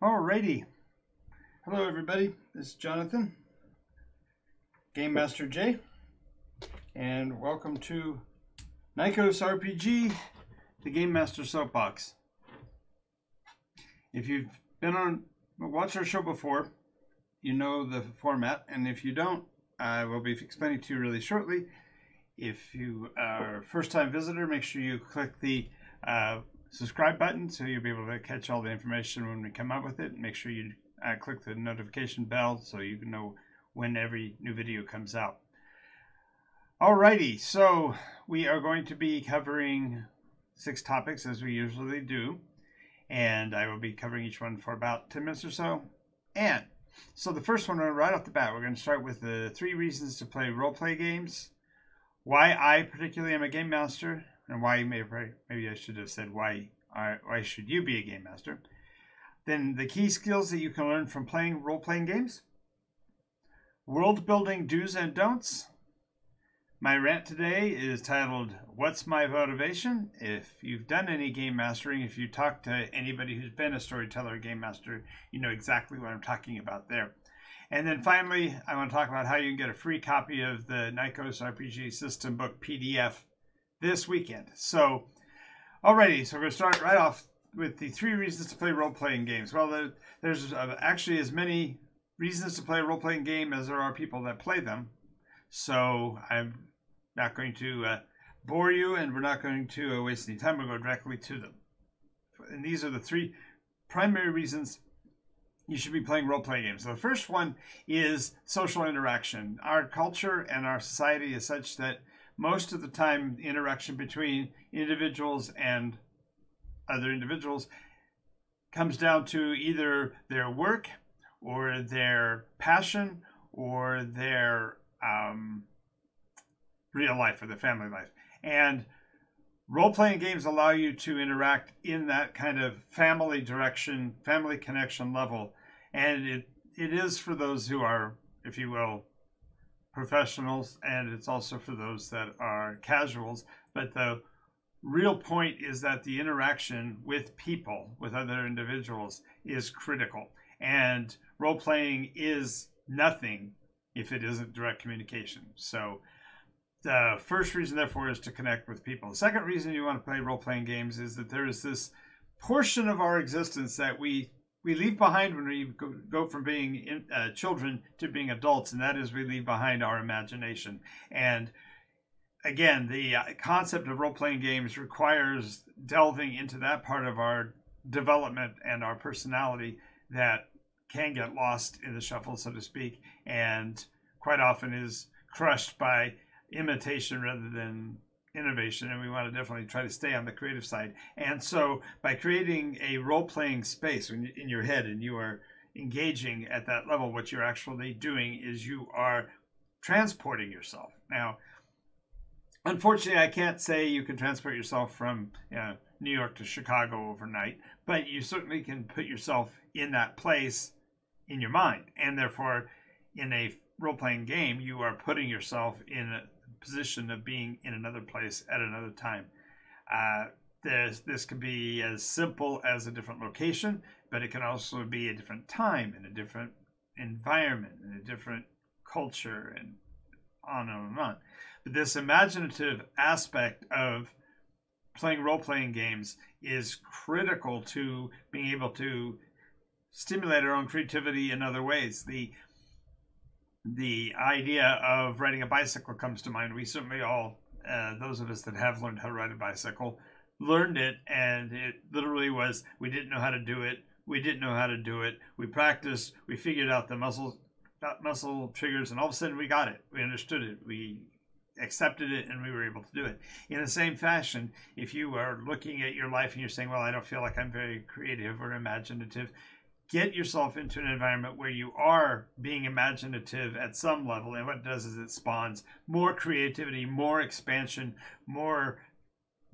Alrighty. Hello, everybody. This is Jonathan, Game Master J, and welcome to Nycos RPG, the Game Master Soapbox. If you've been on watched our show before, you know the format, and if you don't, I will be explaining to you really shortly. If you are a first-time visitor, make sure you click the uh, subscribe button so you'll be able to catch all the information when we come up with it. Make sure you uh, click the notification bell so you can know when every new video comes out. Alrighty, so we are going to be covering six topics as we usually do, and I will be covering each one for about 10 minutes or so. And so the first one, right off the bat, we're going to start with the three reasons to play role play games, why I particularly am a game master, and why maybe I should have said why why should you be a game master? Then the key skills that you can learn from playing role playing games, world building do's and don'ts. My rant today is titled "What's My Motivation?" If you've done any game mastering, if you talk to anybody who's been a storyteller or game master, you know exactly what I'm talking about there. And then finally, I want to talk about how you can get a free copy of the Nycos RPG System Book PDF this weekend. So, alrighty, so we're going to start right off with the three reasons to play role playing games. Well, there's uh, actually as many reasons to play a role playing game as there are people that play them. So, I'm not going to uh, bore you and we're not going to uh, waste any time. We'll go directly to them. And these are the three primary reasons you should be playing role playing games. So the first one is social interaction. Our culture and our society is such that most of the time the interaction between individuals and other individuals comes down to either their work or their passion or their um, real life or their family life. And role playing games allow you to interact in that kind of family direction, family connection level. And it, it is for those who are, if you will, professionals and it's also for those that are casuals. But the real point is that the interaction with people, with other individuals, is critical. And role playing is nothing if it isn't direct communication. So the first reason, therefore, is to connect with people. The second reason you want to play role playing games is that there is this portion of our existence that we we leave behind when we go from being in, uh, children to being adults, and that is we leave behind our imagination. And again, the uh, concept of role playing games requires delving into that part of our development and our personality that can get lost in the shuffle, so to speak, and quite often is crushed by imitation rather than innovation and we want to definitely try to stay on the creative side. And so by creating a role-playing space in your head and you are engaging at that level what you're actually doing is you are transporting yourself. Now unfortunately i can't say you can transport yourself from you know, new york to chicago overnight but you certainly can put yourself in that place in your mind. And therefore in a role-playing game you are putting yourself in position of being in another place at another time. Uh, this this can be as simple as a different location, but it can also be a different time in a different environment in a different culture and on and on and on. But this imaginative aspect of playing role playing games is critical to being able to stimulate our own creativity in other ways. The the idea of riding a bicycle comes to mind. We certainly all, uh, those of us that have learned how to ride a bicycle, learned it, and it literally was we didn't know how to do it. We didn't know how to do it. We practiced. We figured out the muscle muscle triggers, and all of a sudden we got it. We understood it. We accepted it, and we were able to do it. In the same fashion, if you are looking at your life and you're saying, "Well, I don't feel like I'm very creative or imaginative," get yourself into an environment where you are being imaginative at some level. And what it does is it spawns more creativity, more expansion, more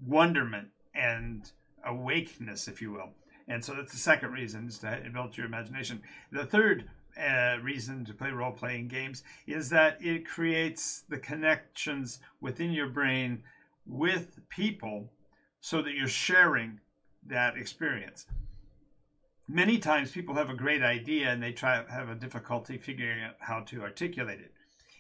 wonderment and awakeness, if you will. And so that's the second reason is to build your imagination. The third uh, reason to play role playing games is that it creates the connections within your brain with people so that you're sharing that experience many times people have a great idea and they try have a difficulty figuring out how to articulate it.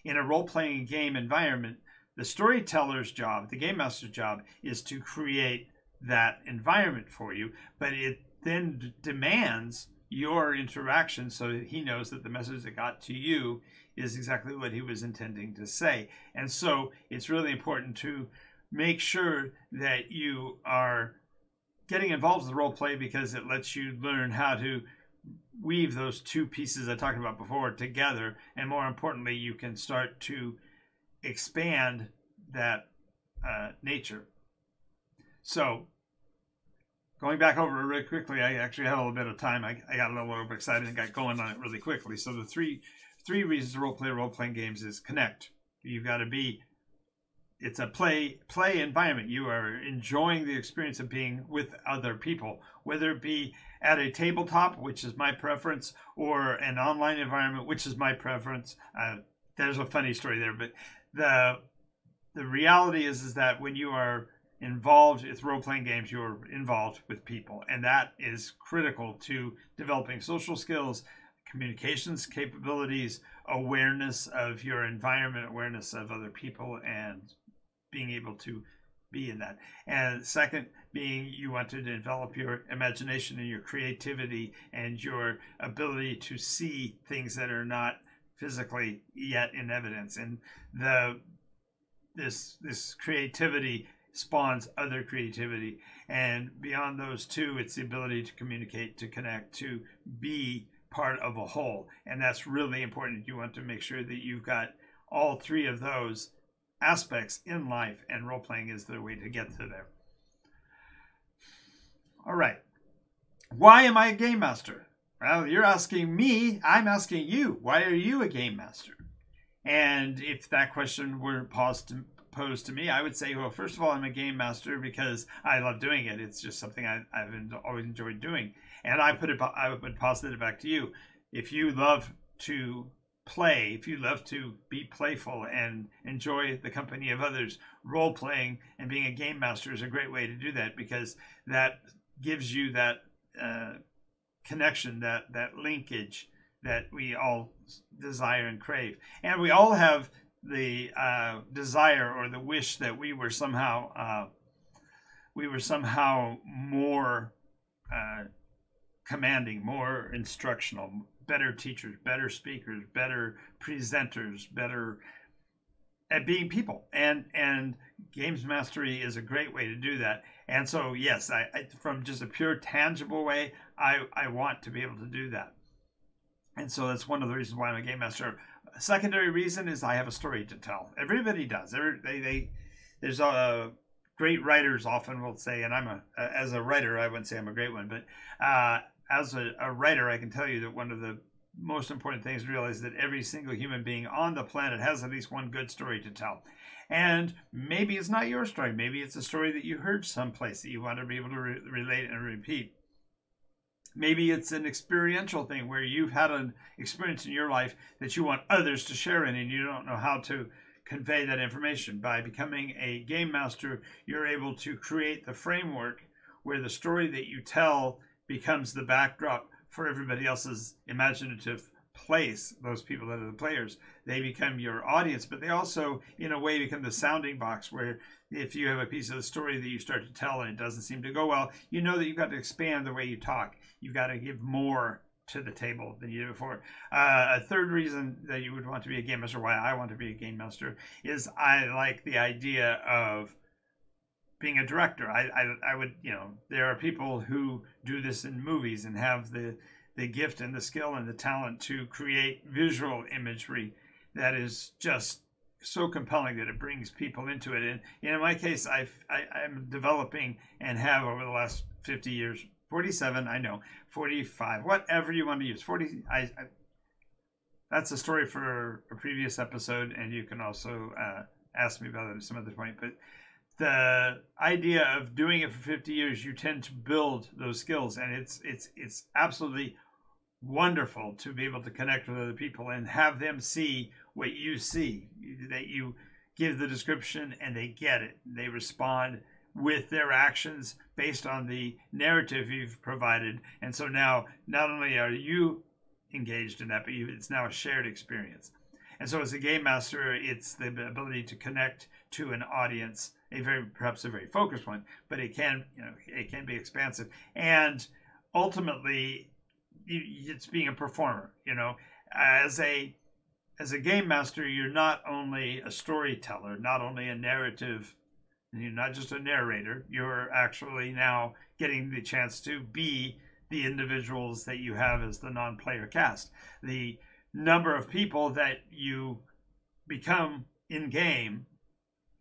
In a role-playing game environment, the storyteller's job, the game master's job, is to create that environment for you, but it then demands your interaction so he knows that the message that got to you is exactly what he was intending to say. And so it's really important to make sure that you are getting involved with role play because it lets you learn how to weave those two pieces I talked about before together. And more importantly, you can start to expand that uh, nature. So, going back over it really quickly, I actually had a little bit of time. I, I got a little overexcited and got going on it really quickly. So, the three three reasons to role play role playing games is connect. You've got to be it's a play play environment. You are enjoying the experience of being with other people, whether it be at a tabletop, which is my preference, or an online environment, which is my preference. Uh, there's a funny story there, but the the reality is is that when you are involved with role playing games, you are involved with people, and that is critical to developing social skills, communications capabilities, awareness of your environment, awareness of other people, and being able to be in that. And second, being you want to develop your imagination and your creativity and your ability to see things that are not physically yet in evidence. And the this this creativity spawns other creativity. And beyond those two, it's the ability to communicate, to connect, to be part of a whole. And that's really important. You want to make sure that you've got all three of those aspects in life, and role playing is the way to get to there. All right. Why am I a game master? Well, you're asking me, I'm asking you, why are you a game master? And if that question were posed to, posed to me, I would say, well, first of all, I'm a game master because I love doing it. It's just something I, have always enjoyed doing. And I put it, I would posit it back to you. If you love to play, if you love to be playful and enjoy the company of others, role playing and being a game master is a great way to do that because that gives you that uh, connection, that that linkage that we all desire and crave, and we all have the uh, desire or the wish that we were somehow uh, we were somehow more uh, commanding, more instructional, better teachers, better speakers, better presenters, better at being people. And and games mastery is a great way to do that. And so yes, I, I from just a pure tangible way, I I want to be able to do that. And so that's one of the reasons why I'm a game master. Secondary reason is I have a story to tell. Everybody does. Every, they, they there's a great writers often will say, and I'm a as a writer, I wouldn't say I'm a great one, but uh, as a, a, writer, I can tell you that one of the most important things to realize that every single human being on the planet has at least one good story to tell. And maybe it's not your story. Maybe it's a story that you heard someplace that you want to be able to re- relate and repeat. Maybe it's an experiential thing where you've had an experience in your life that you want others to share in and you don't know how to convey that information. By becoming a game master, you're able to create the framework where the story that you tell becomes the backdrop for everybody else's imaginative place those people that are the players. They become your audience but they also in a way become the sounding box where if you have a piece of the story that you start to tell and it doesn't seem to go well you know that you've got to expand the way you talk. You've got to give more to the table than you did before. Uh, a third reason that you would want to be a game master why i want to be a game master is i like the idea of being a director. I, I, I would, you know, there are people who do this in movies and have the, the gift and the skill and the talent to create visual imagery that is just so compelling that it brings people into it. And in my case, I've, I, I'm developing and have over the last 50 years, 47, I know, 45, whatever you want to use. 40, I, I that's a story for a previous episode, and you can also uh, ask me about it at some other point. But the idea of doing it for 50 years you tend to build those skills and it's it's it's absolutely wonderful to be able to connect with other people and have them see what you see that you give the description and they get it they respond with their actions based on the narrative you've provided. And so now, not only are you engaged in that, but you, it's now a shared experience. And so, as a game master, it's the ability to connect to an audience, a very perhaps a very focused one, but it can you know it can be expansive, and ultimately, it's being a performer. You know, as a as a game master, you're not only a storyteller, not only a narrative, you're not just a narrator. You're actually now getting the chance to be the individuals that you have as the non-player cast. The number of people that you become in game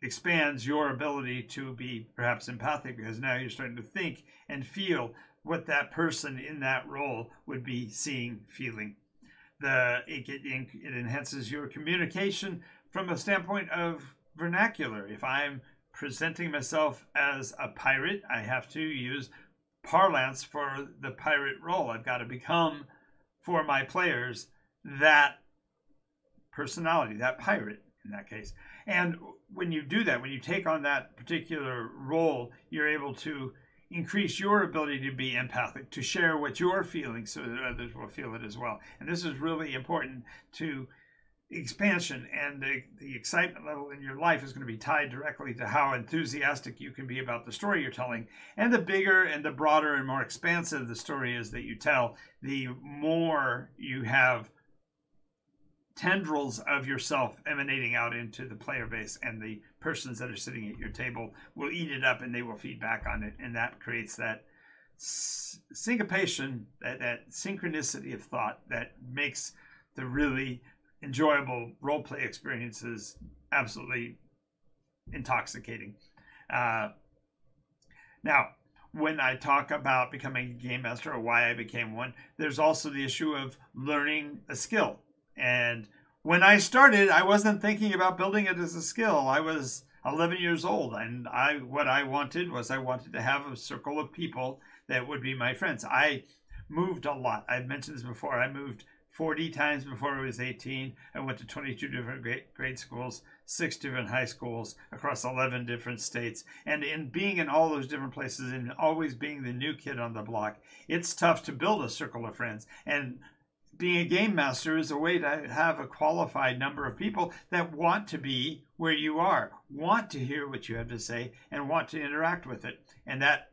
expands your ability to be perhaps empathic because now you're starting to think and feel what that person in that role would be seeing, feeling. The it, it, it enhances your communication from a standpoint of vernacular. If I'm presenting myself as a pirate, I have to use parlance for the pirate role. I've got to become for my players that personality, that pirate in that case. And when you do that, when you take on that particular role, you're able to increase your ability to be empathic, to share what you're feeling so that others will feel it as well. And this is really important to expansion and the, the excitement level in your life is going to be tied directly to how enthusiastic you can be about the story you're telling. And the bigger and the broader and more expansive the story is that you tell, the more you have tendrils of yourself emanating out into the player base and the persons that are sitting at your table will eat it up and they will feed back on it and that creates that syncopation that, that synchronicity of thought that makes the really enjoyable role play experiences absolutely intoxicating uh, now when I talk about becoming a game master or why I became one, there's also the issue of learning a skill. And when I started, I wasn't thinking about building it as a skill. I was 11 years old, and I what I wanted was I wanted to have a circle of people that would be my friends. I moved a lot. I've mentioned this before. I moved 40 times before I was 18. I went to 22 different grade, grade schools, six different high schools across 11 different states. And in being in all those different places and always being the new kid on the block, it's tough to build a circle of friends. And being a game master is a way to have a qualified number of people that want to be where you are, want to hear what you have to say, and want to interact with it. And that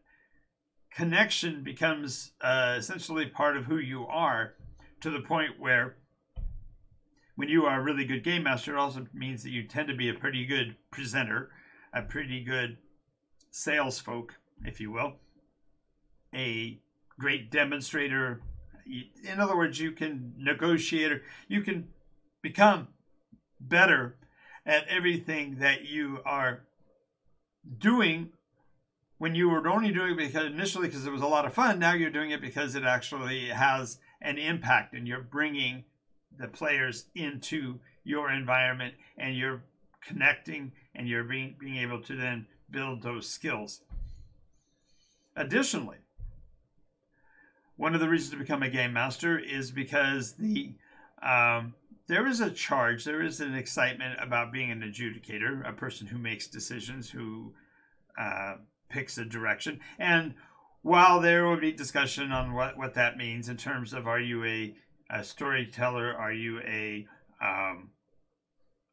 connection becomes uh, essentially part of who you are to the point where when you are a really good game master, it also means that you tend to be a pretty good presenter, a pretty good sales folk, if you will, a great demonstrator, in other words, you can negotiate or you can become better at everything that you are doing when you were only doing it because initially because it was a lot of fun now you're doing it because it actually has an impact and you're bringing the players into your environment and you're connecting and you're being, being able to then build those skills. Additionally one of the reasons to become a game master is because the um, there is a charge, there is an excitement about being an adjudicator, a person who makes decisions, who uh, picks a direction. And while there will be discussion on what, what that means in terms of are you a, a storyteller, are you a um,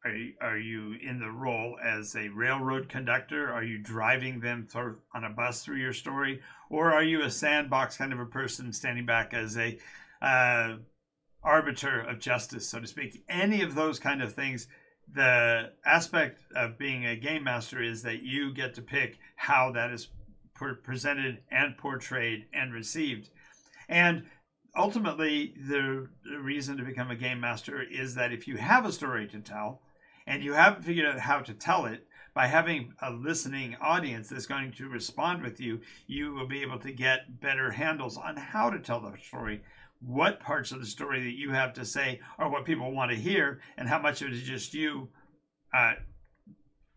are you, are you in the role as a railroad conductor? Are you driving them through, on a bus through your story? Or are you a sandbox kind of a person standing back as a uh, arbiter of justice, so to speak? Any of those kind of things. The aspect of being a game master is that you get to pick how that is presented and portrayed and received. And ultimately, the, the reason to become a game master is that if you have a story to tell, and you haven't figured out how to tell it, by having a listening audience that's going to respond with you, you will be able to get better handles on how to tell the story, what parts of the story that you have to say are what people want to hear, and how much of it is just you uh,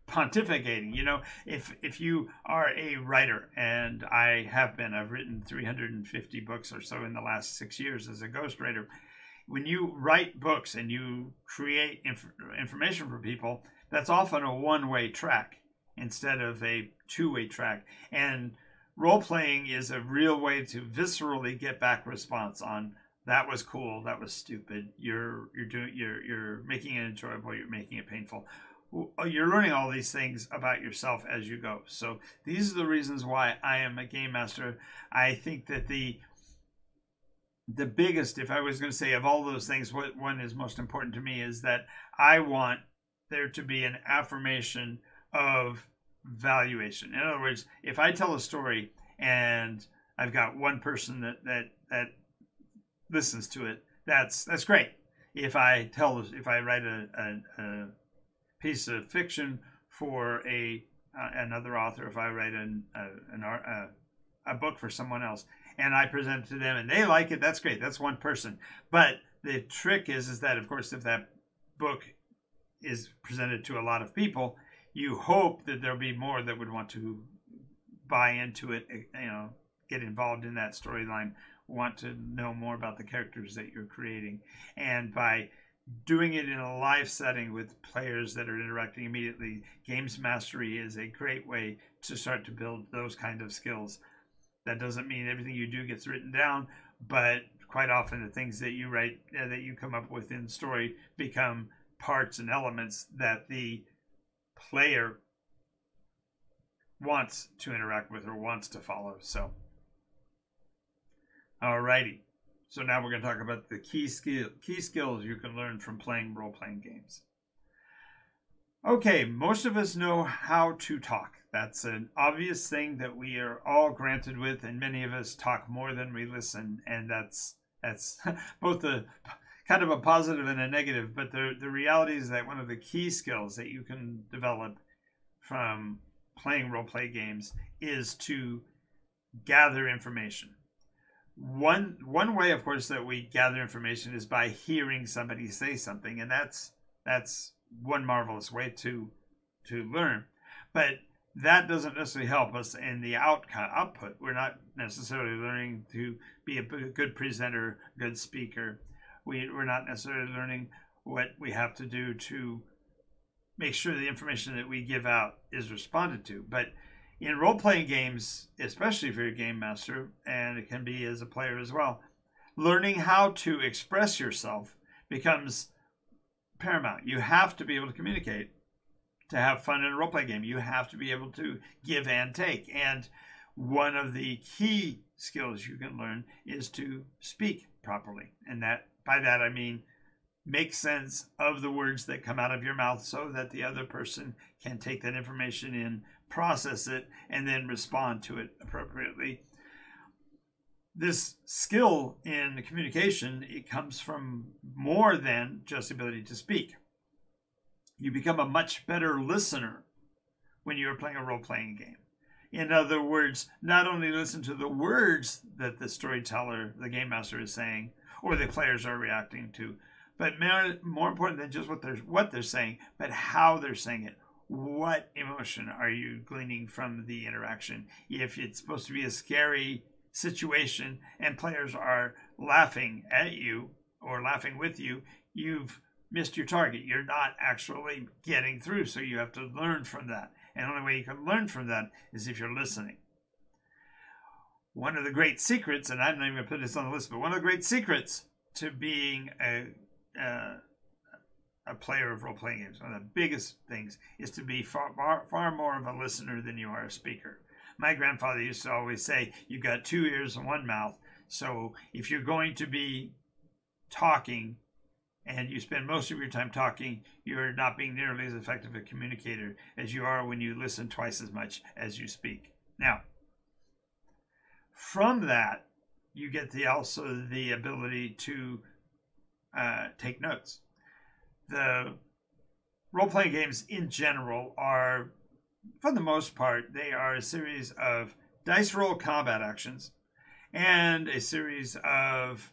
pontificating. You know, if if you are a writer, and I have been, I've written 350 books or so in the last six years as a ghostwriter when you write books and you create inf- information for people, that's often a one way track. instead of a two-way track. And role playing is a real way to viscerally get back response on that was cool, that was stupid. You're you're doing you're you're making it enjoyable, you're making it painful. Uh, you're learning all these things about yourself as you go. So these are the reasons why I am a game master. I think that the the biggest, if I was going to say of all those things, what one is most important to me is that I want there to be an affirmation of valuation. In other words, if I tell a story and I've got one person that that that listens to it, that's that's great. If I tell if I write a, a, a piece of fiction for a uh, another author, if I write an, a, an a, a book for someone else, and I present it to them and they like it, that's great. That's one person. But the trick is is that of course if that book is presented to a lot of people, you hope that there'll be more that would want to buy into it, eh, you know, get involved in that storyline, want to know more about the characters that you're creating. And by doing it in a live setting with players that are interacting immediately, games mastery is a great way to start to build those kind of skills. That doesn't mean everything you do gets written down, but quite often the things that you write uh, that you come up with in story become parts and elements that the player wants to interact with or wants to follow. So, alrighty. So now we're going to talk about the key skill key skills you can learn from playing role playing games. Okay, most of us know how to talk. That's an obvious thing that we are all granted with, and many of us talk more than we listen, and that's that's both a kind of a positive and a negative. But the the reality is that one of the key skills that you can develop from playing role play games is to gather information. One one way, of course, that we gather information is by hearing somebody say something, and that's that's one marvelous way to to learn. But that doesn't necessarily help us in the outcome output. We're not necessarily learning to be a good presenter, good speaker. We, we're not necessarily learning what we have to do to make sure the information that we give out is responded to. But in role playing games, especially if you're a game master, and it can be as a player as well, learning how to express yourself becomes paramount. You have to be able to communicate to have fun in a role play game. You have to be able to give and take. And one of the key skills you can learn is to speak properly. And that by that I mean make sense of the words that come out of your mouth so that the other person can take that information in, process it, and then respond to it appropriately. This skill in communication, it comes from more than just ability to speak you become a much better listener when you are playing a role playing game. In other words, not only listen to the words that the storyteller, the game master is saying, or the players are reacting to, but more, more important than just what they're what they're saying, but how they're saying it. What emotion are you gleaning from the interaction? If it's supposed to be a scary situation and players are laughing at you or laughing with you, you've missed your target. You're not actually getting through. So you have to learn from that. And the only way you can learn from that is if you're listening. One of the great secrets, and I'm not even going to put this on the list, but one of the great secrets to being a, uh, a player of role playing games, one of the biggest things is to be far, far, far more of a listener than you are a speaker. My grandfather used to always say, You've got two ears and one mouth. So if you're going to be talking, and you spend most of your time talking, you're not being nearly as effective a communicator as you are when you listen twice as much as you speak. Now, from that, you get the also the ability to uh, take notes. The role playing games in general are, for the most part, they are a series of dice roll combat actions and a series of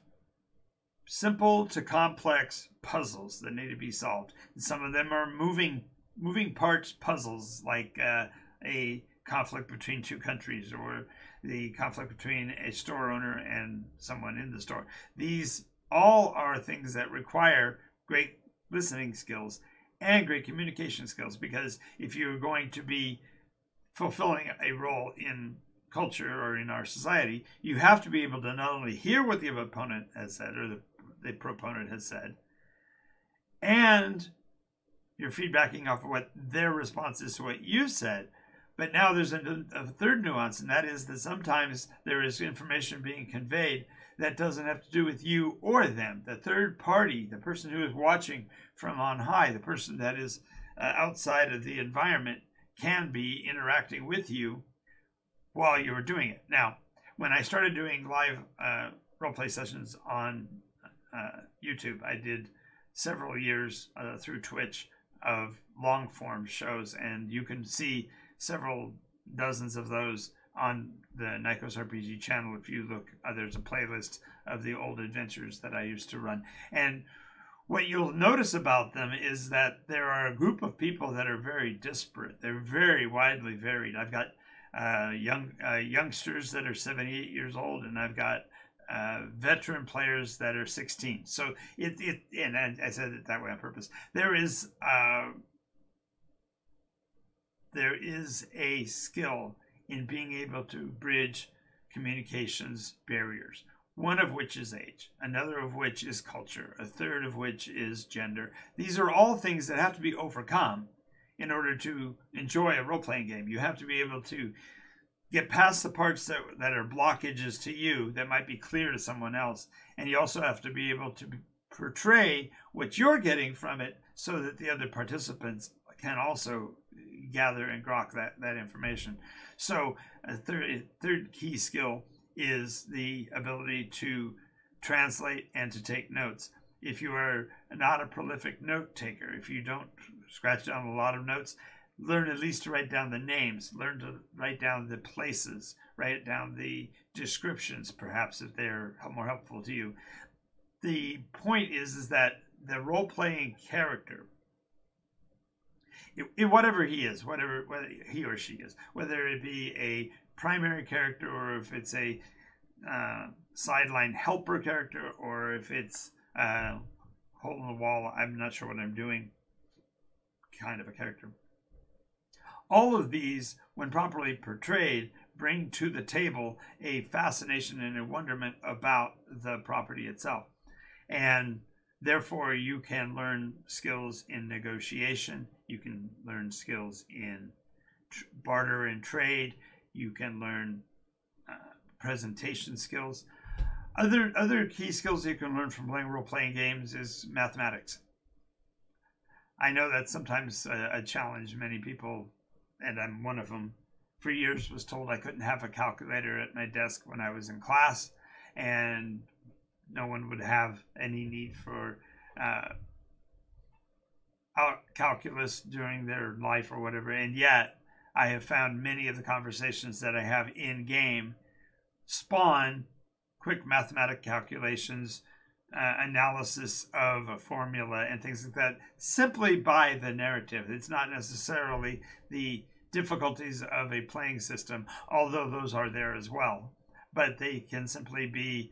simple to complex puzzles that need to be solved. And some of them are moving moving parts puzzles, like uh, a conflict between two countries or the conflict between a store owner and someone in the store. These all are things that require great listening skills and great communication skills. Because if you're going to be fulfilling a role in culture or in our society, you have to be able to not only hear what the opponent has said or the, the proponent has said, and you're feedbacking off of what their response is to what you said. But now there's a, a, third nuance, and that is that sometimes there is information being conveyed that doesn't have to do with you or them. The third party, the person who is watching from on high, the person that is uh, outside of the environment, can be interacting with you while you are doing it. Now, when I started doing live uh, role play sessions on uh, YouTube, I did several years uh, through Twitch of long form shows, and you can see several dozens of those on the Nycos RPG channel. If you look, uh, there's a playlist of the old adventures that I used to run. And what you'll notice about them is that there are a group of people that are very disparate. They're very widely varied. I've got uh, young uh, youngsters that are 78 years old, and I've got uh, veteran players that are 16. So it, it and I said it that way on purpose. There is uh, there is a skill in being able to bridge communications barriers. One of which is age, another of which is culture, a third of which is gender. These are all things that have to be overcome in order to enjoy a role playing game. You have to be able to get past the parts that, that are blockages to you that might be clear to someone else. And you also have to be able to portray what you're getting from it so that the other participants can also gather and grok that, that information. So a third, third key skill is the ability to translate and to take notes. If you are not a prolific note taker, if you don't scratch down a lot of notes, learn at least to write down the names, learn to write down the places, write down the descriptions, perhaps if they're more helpful to you. The point is, is that the role playing character, whatever he is, whatever whether he or she is, whether it be a primary character or if it's a uh, sideline helper character or if it's uh, hole in the wall, I'm not sure what I'm doing kind of a character. All of these, when properly portrayed, bring to the table a fascination and a wonderment about the property itself. And therefore, you can learn skills in negotiation, you can learn skills in barter and trade, you can learn uh, presentation skills. Other, other key skills you can learn from playing role playing games is mathematics. I know that's sometimes a, a challenge. Many people and I'm one of them, for years was told I couldn't have a calculator at my desk when I was in class, and no one would have any need for uh, calculus during their life or whatever. And yet, I have found many of the conversations that I have in game spawn quick mathematical calculations, uh, analysis of a formula, and things like that simply by the narrative. It's not necessarily the difficulties of a playing system, although those are there as well. But they can simply be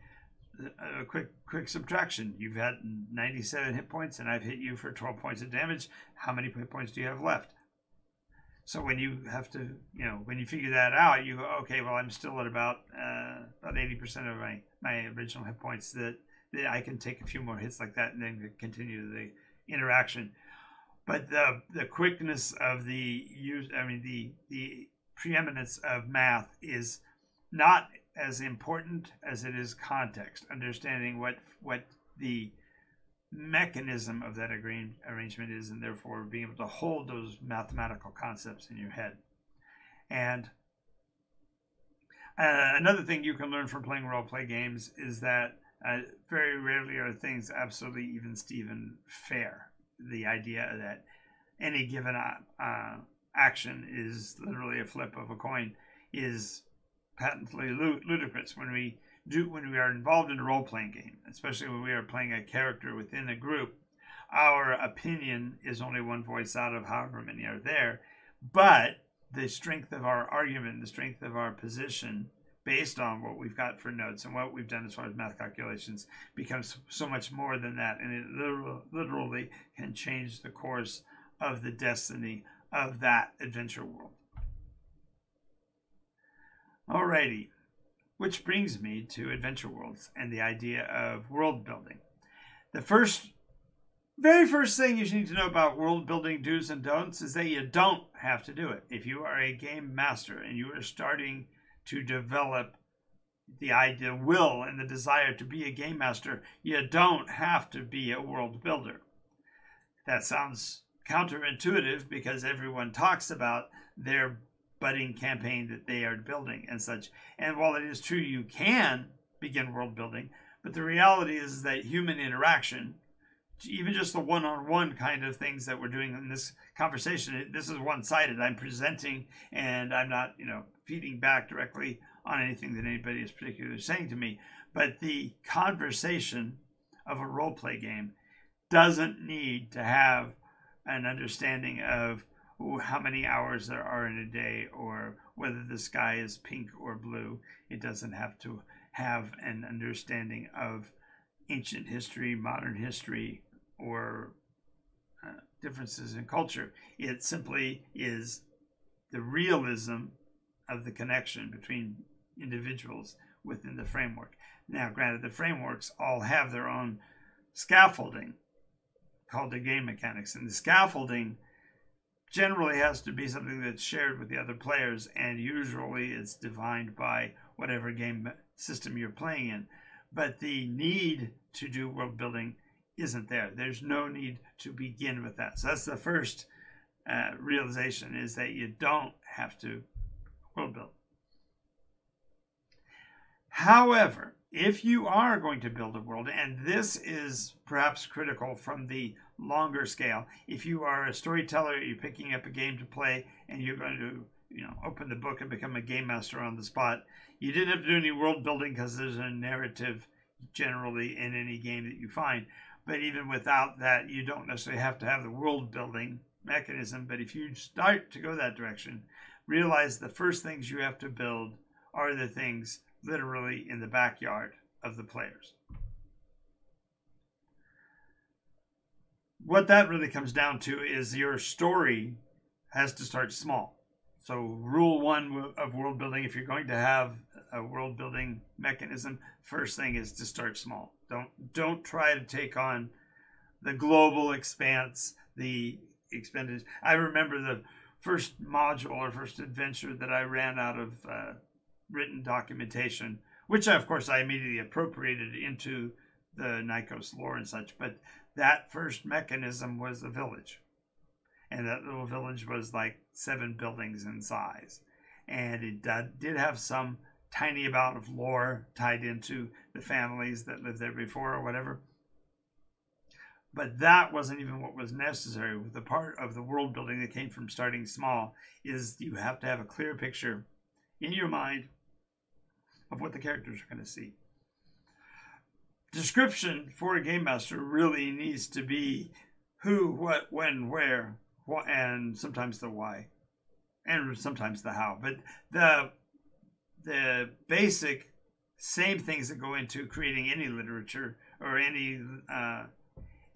a quick quick subtraction. You've had 97 hit points, and I've hit you for 12 points of damage. How many hit points do you have left? So when you have to, you know, when you figure that out, you go, okay, well, I'm still at about uh, about 80% of my my original hit points. That, that I can take a few more hits like that, and then continue the interaction. But the the quickness of the use i mean the the preeminence of math is not as important as it is context. Understanding what what the mechanism of that arrangement is and therefore being able to hold those mathematical concepts in your head. And uh, another thing you can learn from playing role play games is that uh, very rarely are things absolutely even steven fair the idea that any given uh, uh, action is literally a flip of a coin is patently ludicrous when we do when we are involved in a role playing game, especially when we are playing a character within a group. Our opinion is only one voice out of however many are there, but the strength of our argument, the strength of our position based on what we've got for notes and what we've done as far as math calculations becomes so much more than that and it literally, literally can change the course of the destiny of that adventure world. Alrighty, which brings me to adventure worlds and the idea of world building. The first, very first thing you need to know about world building do's and don'ts is that you don't have to do it. If you are a game master and you are starting to develop the idea, will, and the desire to be a game master, you don't have to be a world builder. That sounds counterintuitive because everyone talks about their budding campaign that they are building and such. And while it is true you can begin world building, but the reality is that human interaction, even just the one on one kind of things that we're doing in this conversation, this is one sided. I'm presenting and I'm not, you know, feeding back directly on anything that anybody is particularly saying to me. But the conversation of a role play game doesn't need to have an understanding of ooh, how many hours there are in a day or whether the sky is pink or blue. It doesn't have to have an understanding of ancient history, modern history, or uh, differences in culture. It simply is the realism of the connection between individuals within the framework. Now, granted, the frameworks all have their own scaffolding called the game mechanics, and the scaffolding generally has to be something that's shared with the other players, and usually it's defined by whatever game system you're playing in. But the need to do world building isn't there. There's no need to begin with that. So that's the first uh, realization is that you don't have to However, if you are going to build a world, and this is perhaps critical from the longer scale, if you are a storyteller, you're picking up a game to play, and you're going to you know open the book and become a game master on the spot, you didn't have to do any world building because there's a narrative generally in any game that you find. But even without that, you don't necessarily have to have the world building mechanism. But if you start to go that direction, realize the first things you have to build are the things literally in the backyard of the players. What that really comes down to is your story has to start small. So, rule one of world building if you're going to have a world building mechanism, first thing is to start small. Don't don't try to take on the global expanse, the expenditures. I remember the first module or first adventure that I ran out of uh, written documentation, which of course I immediately appropriated into the Nycos lore and such. But that first mechanism was a village. And that little village was like seven buildings in size. And it did have some tiny amount of lore tied into the families that lived there before or whatever. But that wasn't even what was necessary. The part of the world building that came from starting small is you have to have a clear picture in your mind of what the characters are going to see. Description for a game master really needs to be who, what, when, where, and sometimes the why, and sometimes the how. But the the basic same things that go into creating any literature or any uh,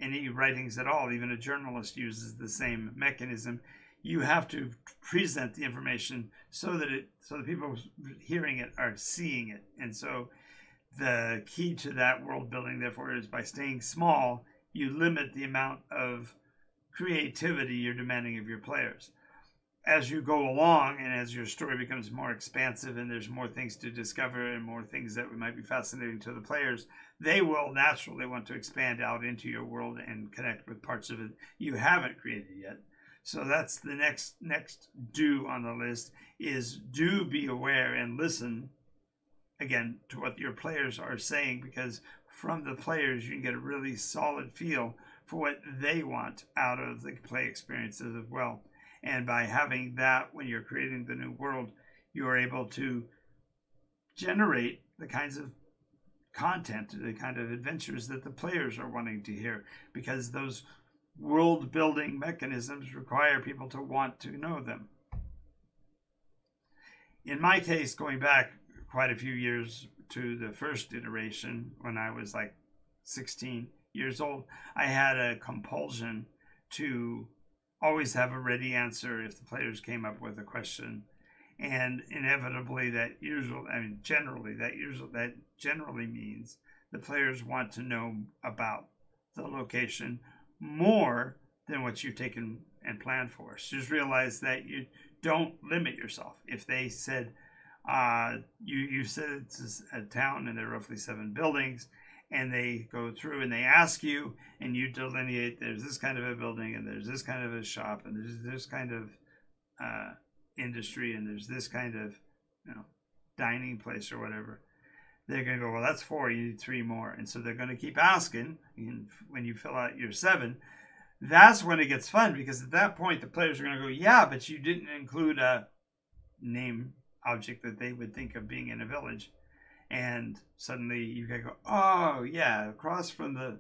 any writings at all. Even a journalist uses the same mechanism. You have to present the information so that it so the people hearing it are seeing it. And so the key to that world building therefore is by staying small you limit the amount of creativity you're demanding of your players as you go along and as your story becomes more expansive and there's more things to discover and more things that might be fascinating to the players they will naturally want to expand out into your world and connect with parts of it you haven't created yet so that's the next next do on the list is do be aware and listen again to what your players are saying because from the players you can get a really solid feel for what they want out of the play experiences as well. And by having that when you're creating the new world, you are able to generate the kinds of content, the kind of adventures that the players are wanting to hear because those world building mechanisms require people to want to know them. In my case, going back quite a few years to the first iteration when I was like 16 years old, I had a compulsion to always have a ready answer if the players came up with a question. And inevitably, that usually, I mean, generally, that usually that generally means the players want to know about the location more than what you've taken and planned for. So just realize that you don't limit yourself. If they said, uh, you, you said it's a town and there are roughly seven buildings, and they go through and they ask you, and you delineate there's this kind of a building, and there's this kind of a shop, and there's this kind of uh, industry, and there's this kind of you know dining place or whatever. They're going to go, well, that's four. You need three more, and so they're going to keep asking. And when you fill out your seven, that's when it gets fun because at that point the players are going to go, yeah, but you didn't include a name object that they would think of being in a village and suddenly you go, oh yeah, across from the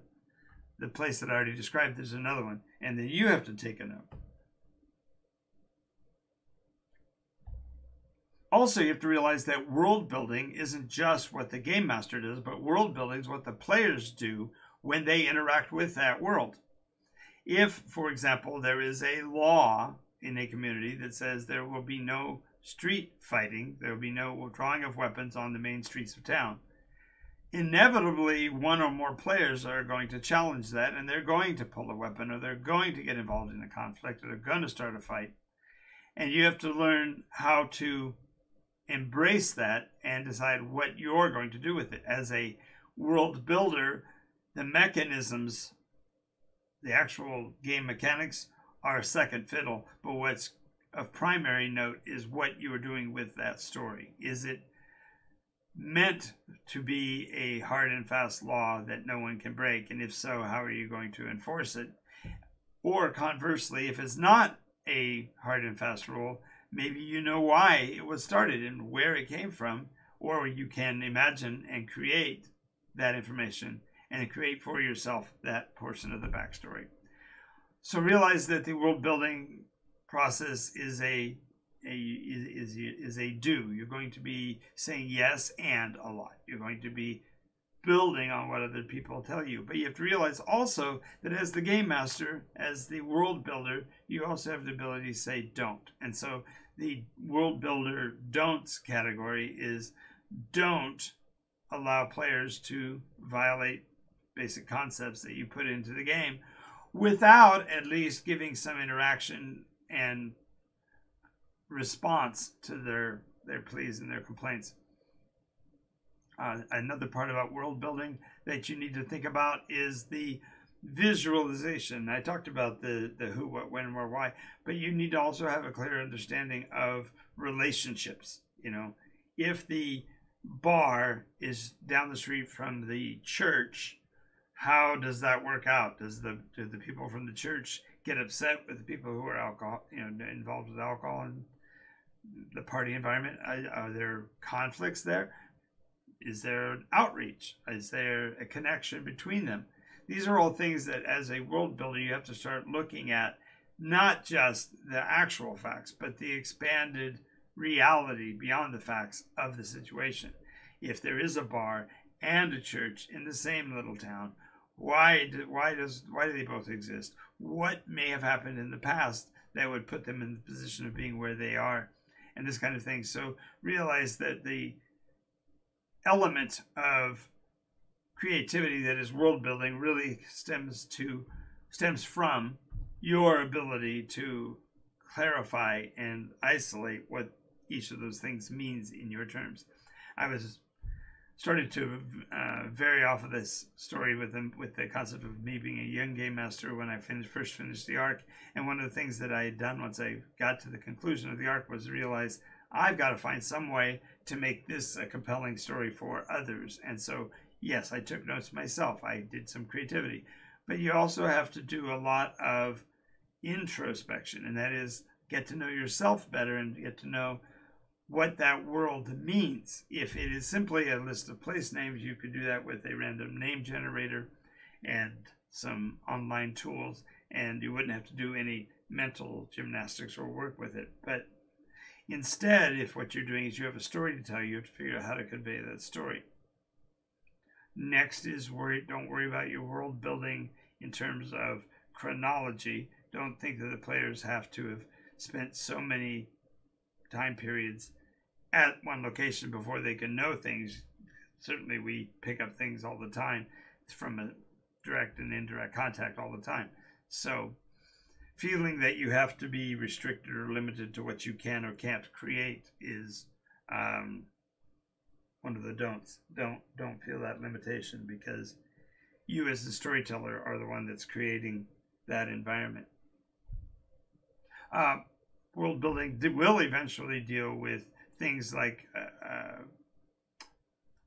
the place that I already described, there's another one, and then you have to take a note. Also, you have to realize that world building isn't just what the game master does, but world building is what the players do when they interact with that world. If, for example, there is a law in a community that says there will be no street fighting. There will be no drawing of weapons on the main streets of town. Inevitably, one or more players are going to challenge that and they're going to pull a weapon or they're going to get involved in a conflict or they're going to start a fight. And you have to learn how to embrace that and decide what you're going to do with it. As a world builder, the mechanisms, the actual game mechanics, are second fiddle. But what's of primary note is what you are doing with that story. Is it meant to be a hard and fast law that no one can break? And if so, how are you going to enforce it? Or conversely, if it's not a hard and fast rule, maybe you know why it was started and where it came from, or you can imagine and create that information and create for yourself that portion of the backstory. So realize that the world building process is a, a is, is a do. You're going to be saying yes and a lot. You're going to be building on what other people tell you. But you have to realize also that as the game master, as the world builder, you also have the ability to say don't. And so the world builder don'ts category is don't allow players to violate basic concepts that you put into the game without at least giving some interaction and response to their their pleas and their complaints. Uh, another part about world building that you need to think about is the visualization. I talked about the the who, what, when, where, why, but you need to also have a clear understanding of relationships. You know, if the bar is down the street from the church, how does that work out? Does the do the people from the church get upset with the people who are alcohol, you know, involved with alcohol and the party environment? Are, there conflicts there? Is there outreach? Is there a connection between them? These are all things that, as a world builder, you have to start looking at not just the actual facts, but the expanded reality beyond the facts of the situation. If there is a bar and a church in the same little town, why do, why does why do they both exist? What may have happened in the past that would put them in the position of being where they are, and this kind of thing. So realize that the element of creativity that is world building really stems to stems from your ability to clarify and isolate what each of those things means in your terms. I was started to uh, vary off of this story with them with the concept of me being a young game master when I finished first finished the arc. And one of the things that I had done once I got to the conclusion of the arc was realize I've got to find some way to make this a compelling story for others. And so, yes, I took notes myself. I did some creativity, but you also have to do a lot of introspection, and that is get to know yourself better and get to know what that world means. If it is simply a list of place names, you could do that with a random name generator and some online tools, and you wouldn't have to do any mental gymnastics or work with it. But instead, if what you're doing is you have a story to tell, you have to figure out how to convey that story. Next is worry, don't worry about your world building in terms of chronology. don't think that the players have to have spent so many time periods at one location before they can know things. Certainly, we pick up things all the time from a direct and indirect contact all the time. So, feeling that you have to be restricted or limited to what you can or can't create is um, one of the don'ts. Don't don't feel that limitation because you as the storyteller are the one that's creating that environment. Uh, world building will eventually deal with things like uh, uh,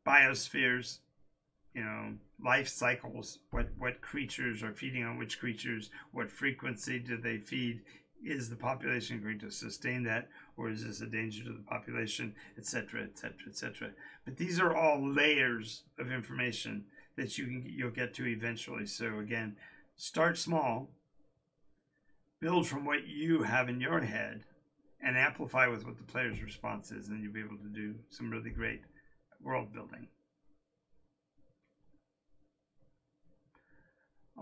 biospheres, you know, life cycles. What what creatures are feeding on which creatures? What frequency do they feed? Is the population going to sustain that, or is this a danger to the population, etc., etc., etc.? But these are all layers of information that you can you'll get to eventually. So again, start small, build from what you have in your head, and amplify with what the player's response is, and you'll be able to do some really great world building.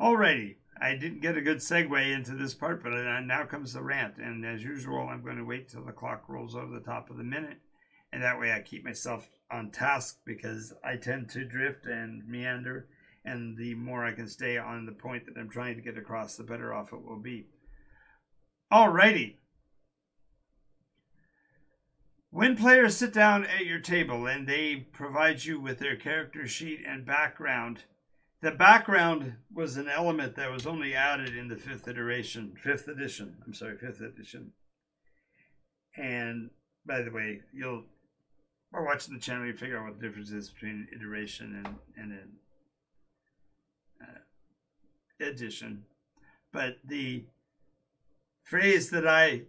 Alrighty, I didn't get a good segue into this part, but now comes the rant. And as usual, I'm going to wait till the clock rolls over the top of the minute, and that way I keep myself on task because I tend to drift and meander, and the more I can stay on the point that I'm trying to get across, the better off it will be. Alrighty. When players sit down at your table and they provide you with their character sheet and background, the background was an element that was only added in the fifth iteration, fifth edition. I'm sorry, fifth edition. And by the way, you'll by watching the channel, you figure out what the difference is between iteration and and an uh, edition. But the phrase that I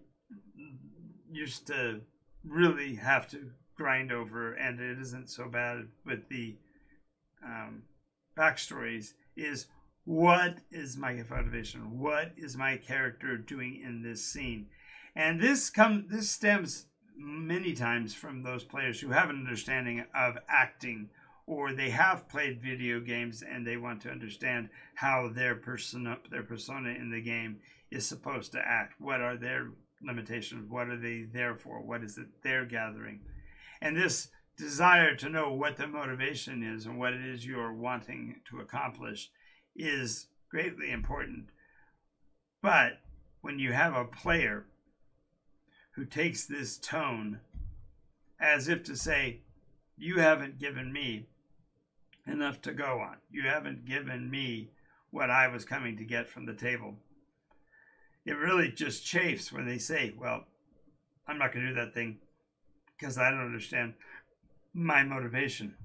used to really have to grind over, and it isn't so bad with the um, backstories, is what is my motivation? What is my character doing in this scene? And this come this stems many times from those players who have an understanding of acting or they have played video games and they want to understand how their persona their persona in the game is supposed to act. What are their limitations? What are they there for? What is it they're gathering? And this desire to know what the motivation is and what it is you're wanting to accomplish is greatly important. But when you have a player who takes this tone as if to say, You haven't given me enough to go on. You haven't given me what I was coming to get from the table it really just chafes when they say, well, I'm not going to do that thing because I don't understand my motivation.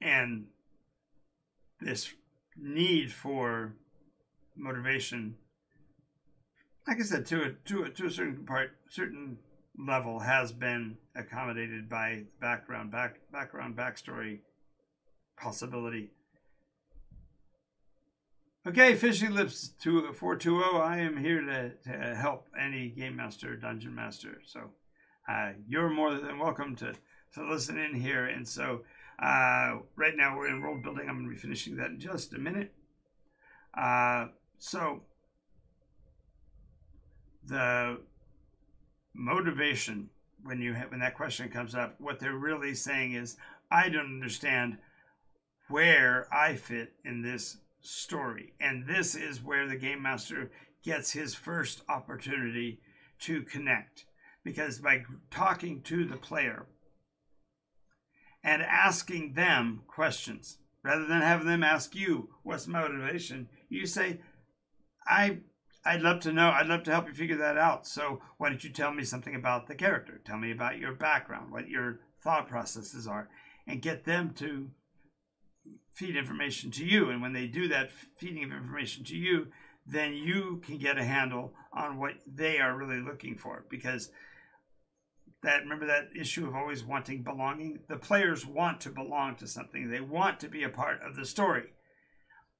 And this need for motivation, like I said, to a, to a, to a certain part, certain level has been accommodated by background, back, background, backstory possibility Okay, Fishy Lips 420, I am here to, to help any Game Master, Dungeon Master. So uh, you're more than welcome to, to listen in here. And so uh, right now we're in world building. I'm going to be finishing that in just a minute. Uh, so the motivation when you have, when that question comes up, what they're really saying is, I don't understand where I fit in this story. And this is where the game master gets his first opportunity to connect. Because by talking to the player and asking them questions, rather than having them ask you what's motivation, you say, I I'd love to know. I'd love to help you figure that out. So why don't you tell me something about the character? Tell me about your background, what your thought processes are, and get them to feed information to you. And when they do that feeding of information to you, then you can get a handle on what they are really looking for. Because that remember that issue of always wanting belonging? The players want to belong to something, they want to be a part of the story.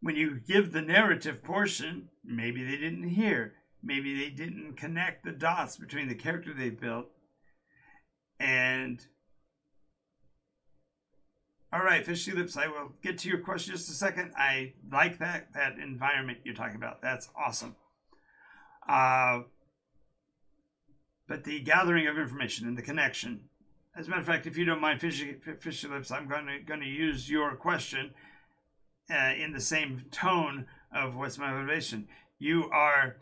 When you give the narrative portion, maybe they didn't hear, maybe they didn't connect the dots between the character they built and all right, Fishy Lips, I will get to your question just a second. I like that that environment you're talking about. That's awesome. Uh, but the gathering of information and the connection. As a matter of fact, if you don't mind, fishy, fishy lips, I'm going to going to use your question uh, in the same tone of what's my motivation. You are,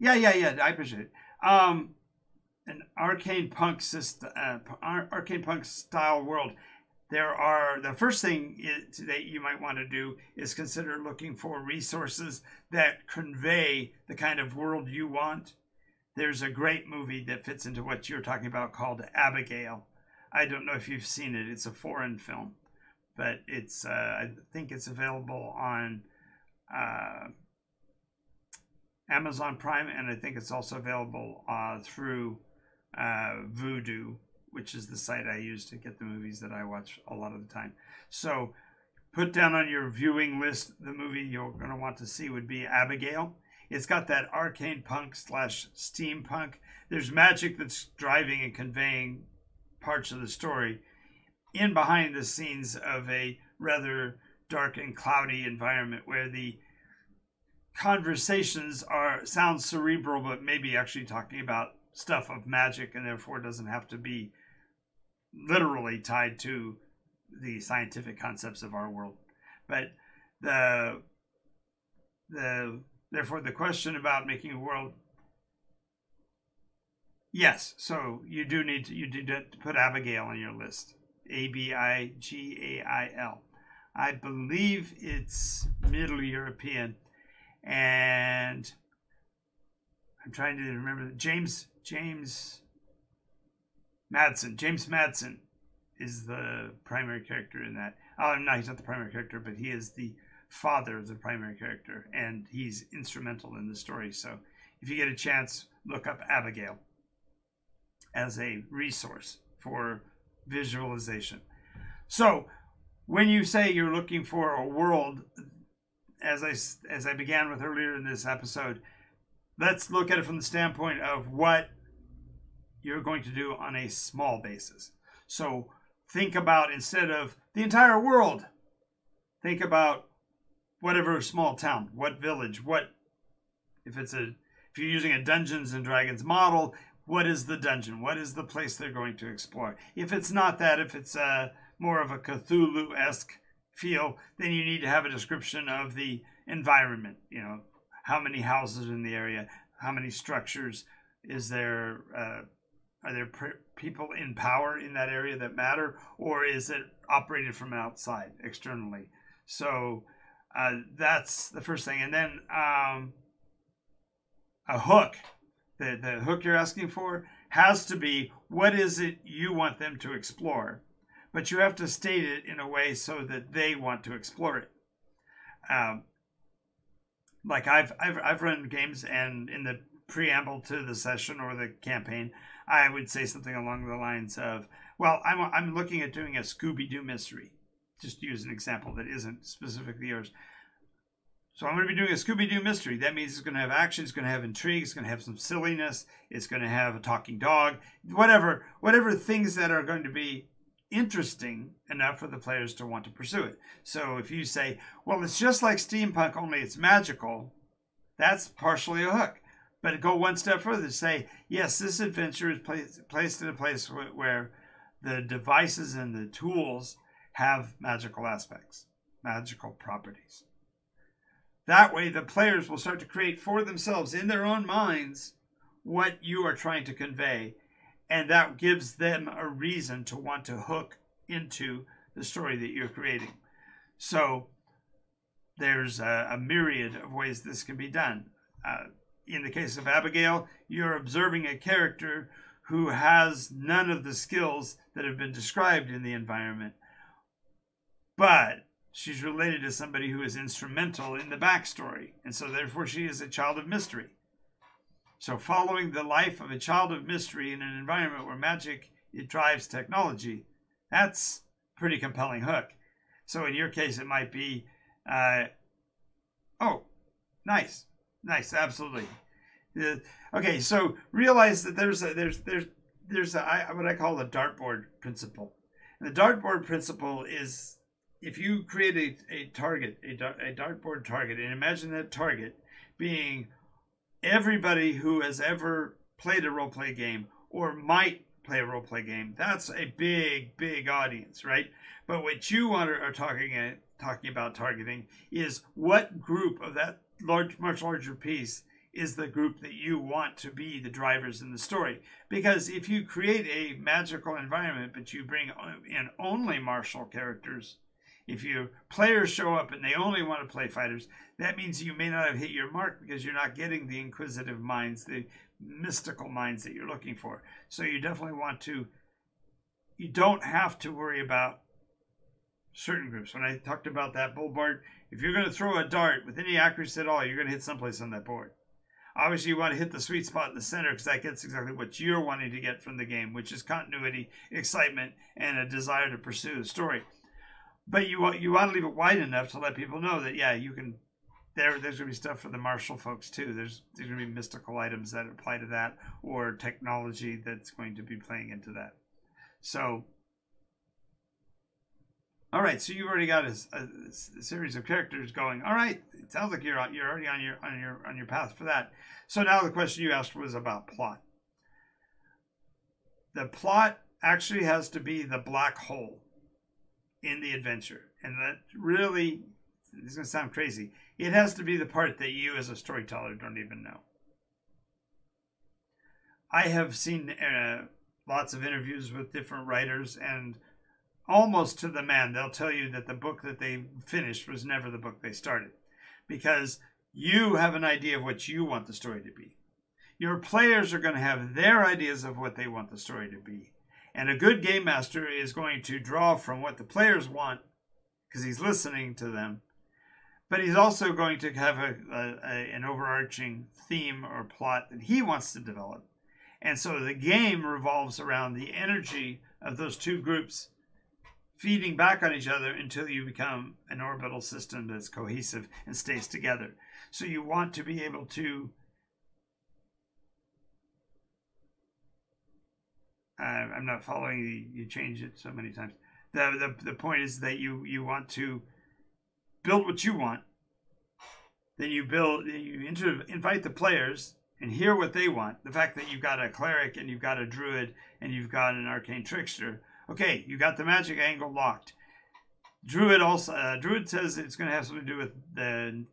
yeah, yeah, yeah. I appreciate it. Um, an arcane punk system, uh, arcane punk style world. There are the first thing is, that you might want to do is consider looking for resources that convey the kind of world you want there's a great movie that fits into what you're talking about called Abigail. I don't know if you've seen it. It's a foreign film, but it's uh, I think it's available on uh, Amazon Prime, and I think it's also available uh, through uh, Vudu, which is the site I use to get the movies that I watch a lot of the time. So, put down on your viewing list the movie you're going to want to see would be Abigail. It's got that arcane punk slash steampunk. There's magic that's driving and conveying parts of the story in behind the scenes of a rather dark and cloudy environment where the conversations are sound cerebral but maybe actually talking about stuff of magic and therefore doesn't have to be literally tied to the scientific concepts of our world but the the Therefore, the question about making a world, yes. So you do need to you did to put Abigail on your list. A B I G A I L. I believe it's Middle European, and I'm trying to remember James James Madsen. James Madsen is the primary character in that. Oh, no, he's not the primary character, but he is the father of the primary character, and he's instrumental in the story. So if you get a chance, look up Abigail as a resource for visualization. So when you say you're looking for a world, as I as I began with earlier in this episode, let's look at it from the standpoint of what you're going to do on a small basis. So think about instead of the entire world, think about whatever small town, what village, what if it's a if you're using a Dungeons and Dragons model, what is the dungeon? What is the place they're going to explore? If it's not that, if it's a more of a Cthulhu-esque feel, then you need to have a description of the environment. You know, how many houses in the area, how many structures, is there, uh, are there people in power in that area that matter, or is it operated from outside externally? So uh, that's the first thing. And then um, a hook. The, the hook you're asking for has to be what is it you want them to explore, but you have to state it in a way so that they want to explore it. Um, like I've, I've I've run games, and in the preamble to the session or the campaign, I would say something along the lines of, "Well, I'm I'm looking at doing a Scooby Doo mystery." just use an example that isn't specifically yours. So I'm going to be doing a Scooby-Doo mystery. That means it's going to have action, it's going to have intrigue, it's going to have some silliness, it's going to have a talking dog, whatever, whatever things that are going to be interesting enough for the players to want to pursue it. So if you say, well, it's just like steampunk, only it's magical, that's partially a hook. But go one step further, say, yes, this adventure is placed, placed in a place where the devices and the tools have magical aspects, magical properties. That way, the players will start to create for themselves in their own minds what you are trying to convey, and that gives them a reason to want to hook into the story that you're creating. So, there's a, a myriad of ways this can be done. Uh, in the case of Abigail, you're observing a character who has none of the skills that have been described in the environment but she's related to somebody who is instrumental in the backstory, and so therefore she is a child of mystery. So, following the life of a child of mystery in an environment where magic it drives technology, that's pretty compelling hook. So, in your case, it might be, uh, oh, nice, nice, absolutely. Uh, okay, so realize that there's a there's there's there's a, what I call the dartboard principle. And the dartboard principle is if you create a, a target, a, a dartboard target, and imagine that target being everybody who has ever played a role play game or might play a role play game. That's a big, big audience, right? But what you want are talking at, talking about targeting is what group of that large, much larger piece is the group that you want to be the drivers in the story. Because if you create a magical environment, but you bring in only martial characters, if your players show up and they only want to play fighters, that means you may not have hit your mark because you're not getting the inquisitive minds, the mystical minds that you're looking for. So you definitely want to, you don't have to worry about certain groups. When I talked about that bull board, if you're going to throw a dart with any accuracy at all, you're going to hit someplace on that board. Obviously, you want to hit the sweet spot in the center because that gets exactly what you're wanting to get from the game, which is continuity, excitement, and a desire to pursue the story. But you want you want to leave it wide enough to let people know that yeah, you can. There, there's going to be stuff for the martial folks too. There's there's going to be mystical items that apply to that, or technology that's going to be playing into that. So all right, so you've already got a, a, a, series of characters going. All right, it sounds like you're you're already on your on your on your path for that. So now the question you asked was about plot. The plot actually has to be the black hole in the adventure, and that really is going to sound crazy. It has to be the part that you, as a storyteller, don't even know. I have seen uh, lots of interviews with different writers and almost to the man, they'll tell you that the book that they finished was never the book they started because you have an idea of what you want the story to be. Your players are going to have their ideas of what they want the story to be. And a good game master is going to draw from what the players want because he's listening to them. But he's also going to have a, a, a, an overarching theme or plot that he wants to develop. And so the game revolves around the energy of those two groups feeding back on each other until you become an orbital system that's cohesive and stays together. So you want to be able to uh, I'm not following you. You change it so many times. The, the the point is that you you want to build what you want. Then you build you inter, invite the players and hear what they want. The fact that you've got a cleric and you've got a druid and you've got an arcane trickster Okay, you got the magic angle locked. Druid also uh, Druid says it's going to have something to do with the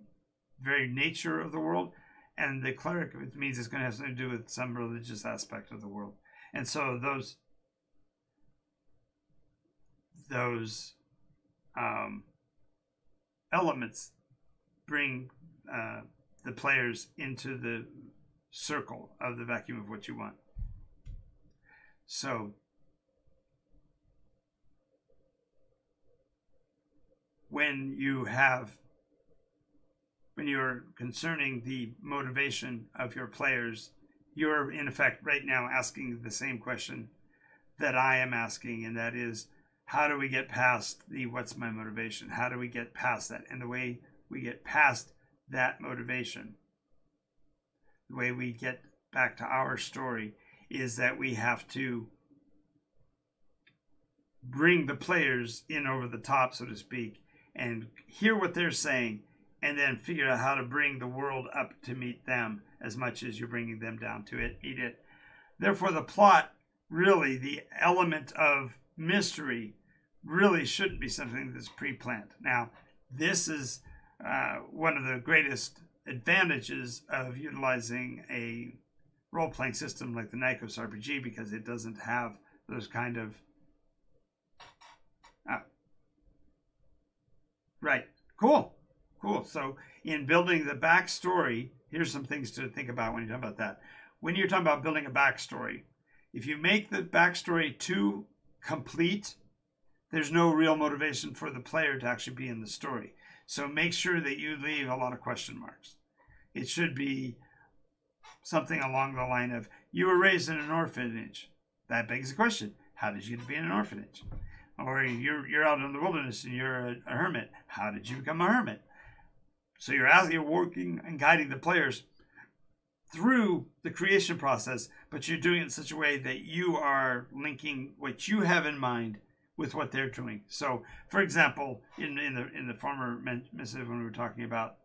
very nature of the world, and the cleric it means it's going to have something to do with some religious aspect of the world. And so those those um, elements bring uh, the players into the circle of the vacuum of what you want. So when you have when you're concerning the motivation of your players, you're in effect right now asking the same question that I am asking, and that is, how do we get past the what's my motivation? How do we get past that? And the way we get past that motivation, the way we get back to our story, is that we have to bring the players in over the top, so to speak, and hear what they're saying and then figure out how to bring the world up to meet them as much as you're bringing them down to it eat it. Therefore the plot really the element of mystery really shouldn't be something that's pre-planned. Now this is uh, one of the greatest advantages of utilizing a role-playing system like the Nycos RPG because it doesn't have those kind of Right. Cool. Cool. So in building the backstory, here's some things to think about when you talk about that. When you're talking about building a backstory, if you make the backstory too complete, there's no real motivation for the player to actually be in the story. So make sure that you leave a lot of question marks. It should be something along the line of you were raised in an orphanage. That begs the question how did you get to be in an orphanage? Or you're you're out in the wilderness and you're a, a hermit. How did you become a hermit? So you're out you're working and guiding the players through the creation process, but you're doing it in such a way that you are linking what you have in mind with what they're doing. So, for example, in in the in the former missive when we were talking about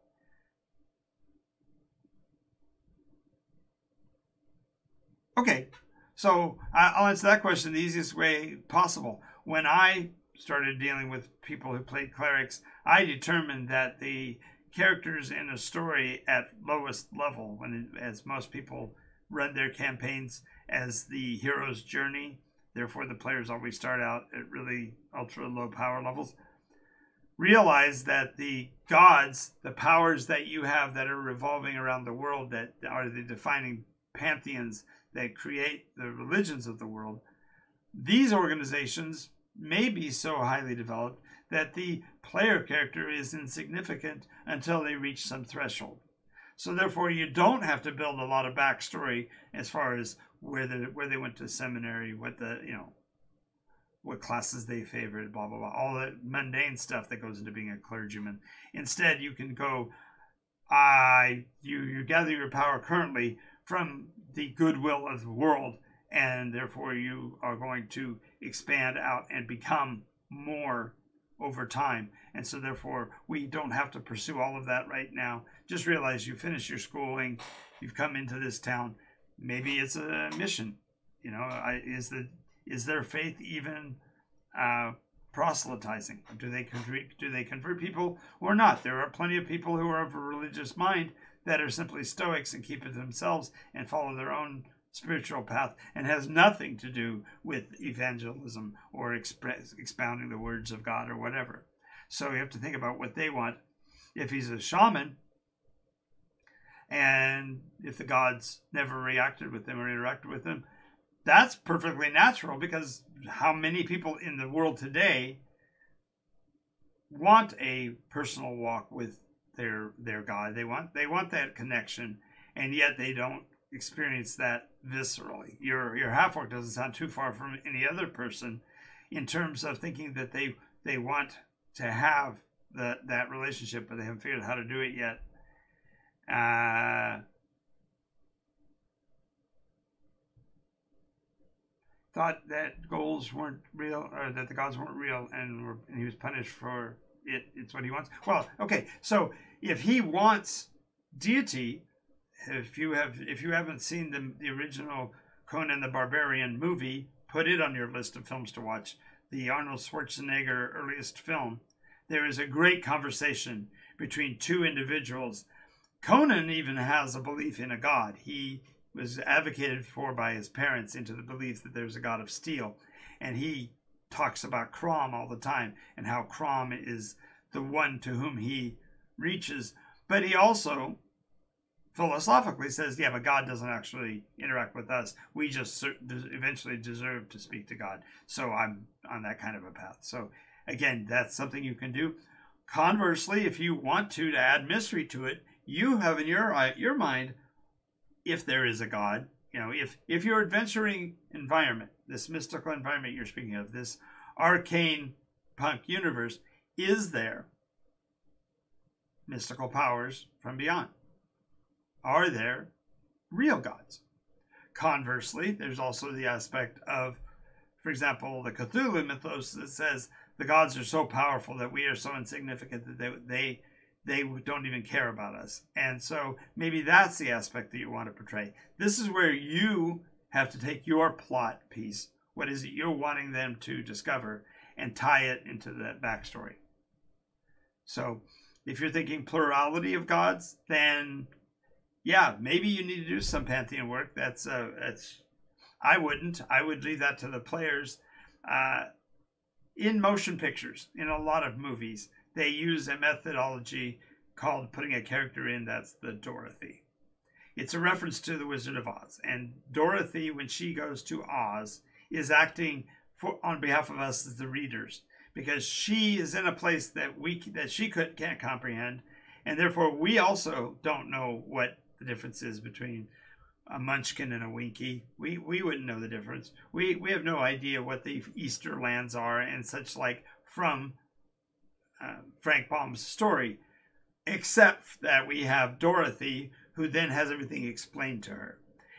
Okay, so I'll answer that question the easiest way possible. When I started dealing with people who played clerics, I determined that the characters in a story at lowest level, when as most people run their campaigns as the hero's journey, therefore the players always start out at really ultra low power levels. Realize that the gods, the powers that you have that are revolving around the world, that are the defining pantheons that create the religions of the world, these organizations may be so highly developed that the player character is insignificant until they reach some threshold. So therefore, you don't have to build a lot of backstory as far as where the where they went to seminary, what the you know, what classes they favored, blah blah blah, all the mundane stuff that goes into being a clergyman. Instead, you can go, I you you gather your power currently from the goodwill of the world, and therefore you are going to expand out and become more over time. And so, therefore, we don't have to pursue all of that right now. Just realize you finished your schooling, you've come into this town. Maybe it's a mission. You know, I, is the is their faith even uh, proselytizing? Do they convert, do they convert people or not? There are plenty of people who are of a religious mind that are simply stoics and keep it to themselves and follow their own spiritual path and has nothing to do with evangelism or express, expounding the words of God or whatever. So you have to think about what they want. If he's a shaman, and if the gods never reacted with them or interacted with them, that's perfectly natural because how many people in the world today want a personal walk with their their God. They want they want that connection, and yet they don't experience that viscerally. Your your half orc doesn't sound too far from any other person in terms of thinking that they they want to have that that relationship, but they haven't figured out how to do it yet. Uh, thought that goals weren't real, or that the gods weren't real, and, were, and he was punished for it. It's what he wants. Well, okay, so if he wants deity, if you have if you haven't seen the the original Conan the Barbarian movie, put it on your list of films to watch. The Arnold Schwarzenegger earliest film. There is a great conversation between two individuals. Conan even has a belief in a god. He was advocated for by his parents into the belief that there's a god of steel, and he talks about Crom all the time and how Crom is the one to whom he reaches. But he also philosophically says, yeah, but God doesn't actually interact with us. We just eventually deserve to speak to God. So I'm on that kind of a path. So again, that's something you can do. Conversely, if you want to, to add mystery to it, you have in your your mind, if there is a God, you know, if if your adventuring environment, this mystical environment you're speaking of, this arcane punk universe, is there mystical powers from beyond? Are there real gods? Conversely, there's also the aspect of, for example, the Cthulhu mythos that says the gods are so powerful that we are so insignificant that they they they don't even care about us. And so maybe that's the aspect that you want to portray. This is where you have to take your plot piece, what is it you're wanting them to discover, and tie it into that backstory. So if you're thinking plurality of gods, then yeah, maybe you need to do some pantheon work. That's uh, that's. I wouldn't. I would leave that to the players. Uh, in motion pictures, in a lot of movies, they use a methodology called putting a character in. That's the Dorothy. It's a reference to the Wizard of Oz, and Dorothy, when she goes to Oz, is acting for on behalf of us as the readers because she is in a place that we that she could can't comprehend, and therefore we also don't know what the difference is between a munchkin and a winky. We we wouldn't know the difference. We we have no idea what the Easter lands are and such like from uh, Frank Baum's story, except that we have Dorothy who then has everything explained to her.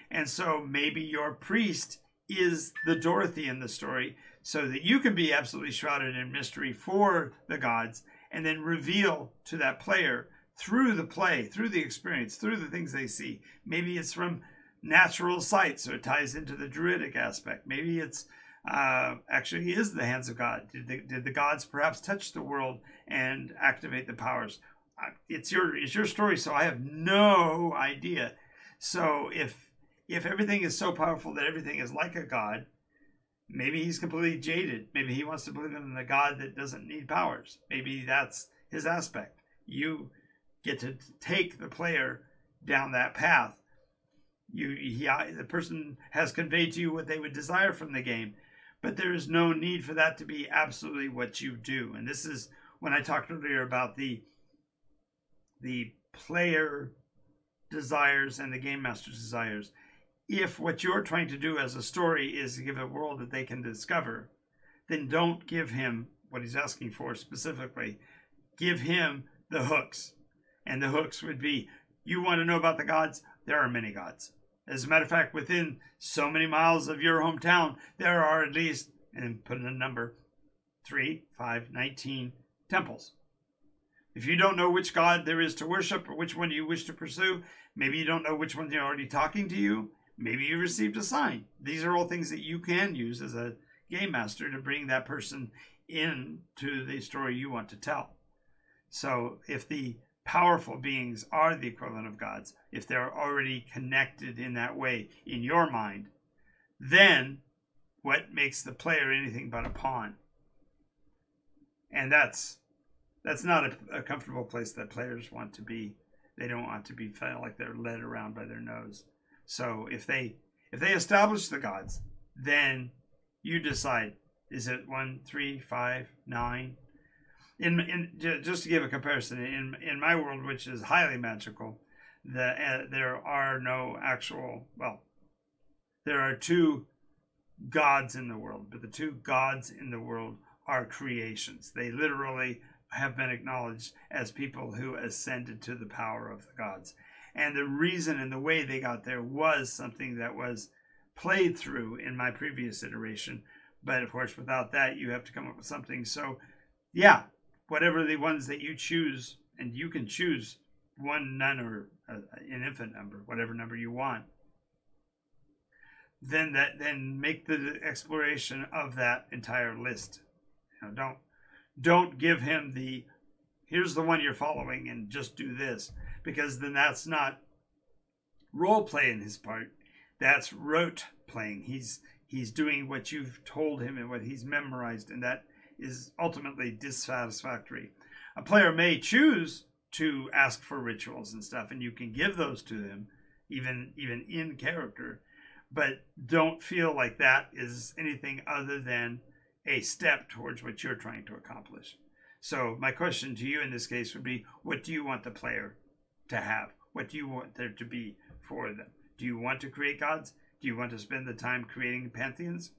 And so maybe your priest is the Dorothy in the story so that you can be absolutely shrouded in mystery for the gods and then reveal to that player through the play, through the experience, through the things they see. Maybe it's from natural sight, so it ties into the druidic aspect. Maybe it's uh, actually is the hands of God. Did the, did the gods perhaps touch the world and activate the powers? It's your it's your story, so I have no idea. So if if everything is so powerful that everything is like a god, maybe he's completely jaded. Maybe he wants to believe in a god that doesn't need powers. Maybe that's his aspect. You get to take the player down that path. You, he, the person has conveyed to you what they would desire from the game, but there is no need for that to be absolutely what you do. And this is when I talked earlier about the the player desires and the game master's desires. If what you're trying to do as a story is to give a world that they can discover, then don't give him what he's asking for specifically. Give him the hooks. And the hooks would be you want to know about the gods? There are many gods. As a matter of fact, within so many miles of your hometown, there are at least, and put in a number, three, five, nineteen temples. If you don't know which god there is to worship or which one you wish to pursue, maybe you don't know which one's are already talking to you, maybe you received a sign. These are all things that you can use as a game master to bring that person into the story you want to tell. So if the powerful beings are the equivalent of gods, if they're already connected in that way in your mind, then what makes the player anything but a pawn? And that's that's not a, a comfortable place that players want to be. They don't want to be felt like they're led around by their nose. So if they if they establish the gods, then you decide is it one, three, five, nine, in, in just to give a comparison, in in my world, which is highly magical, the, uh, there are no actual well, there are two gods in the world, but the two gods in the world are creations. They literally have been acknowledged as people who ascended to the power of the gods. And the reason and the way they got there was something that was played through in my previous iteration. But of course, without that, you have to come up with something. So, yeah, whatever the ones that you choose, and you can choose one, none, or an infinite number, whatever number you want. Then that then make the exploration of that entire list. You know, don't don't give him the here's the one you're following and just do this because then that's not role play in his part that's rote playing he's he's doing what you've told him and what he's memorized and that is ultimately dissatisfactory. A player may choose to ask for rituals and stuff, and you can give those to them, even even in character, but don't feel like that is anything other than a step towards what you're trying to accomplish. So my question to you in this case would be, what do you want the player to have? What do you want there to be for them? Do you want to create gods? Do you want to spend the time creating pantheons?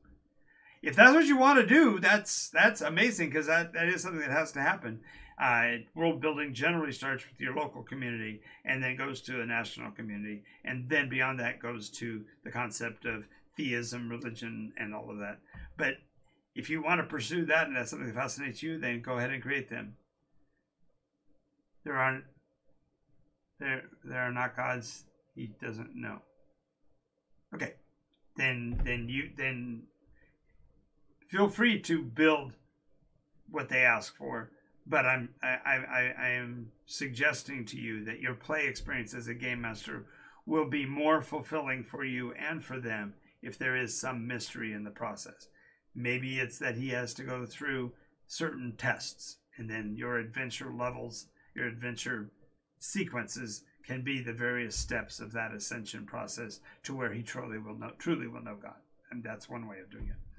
If that's what you want to do, that's that's amazing because that, that is something that has to happen. Uh, world building generally starts with your local community and then goes to a national community, and then beyond that goes to the concept of theism, religion, and all of that. But if you want to pursue that and that's something that fascinates you, then go ahead and create them. There aren't there there are not gods he doesn't know. Okay, then then you then feel free to build what they ask for. But I'm I, I, I am suggesting to you that your play experience as a game master will be more fulfilling for you and for them if there is some mystery in the process. Maybe it's that he has to go through certain tests, and then your adventure levels, your adventure sequences can be the various steps of that ascension process to where he truly will know truly will know God. And that's one way of doing it.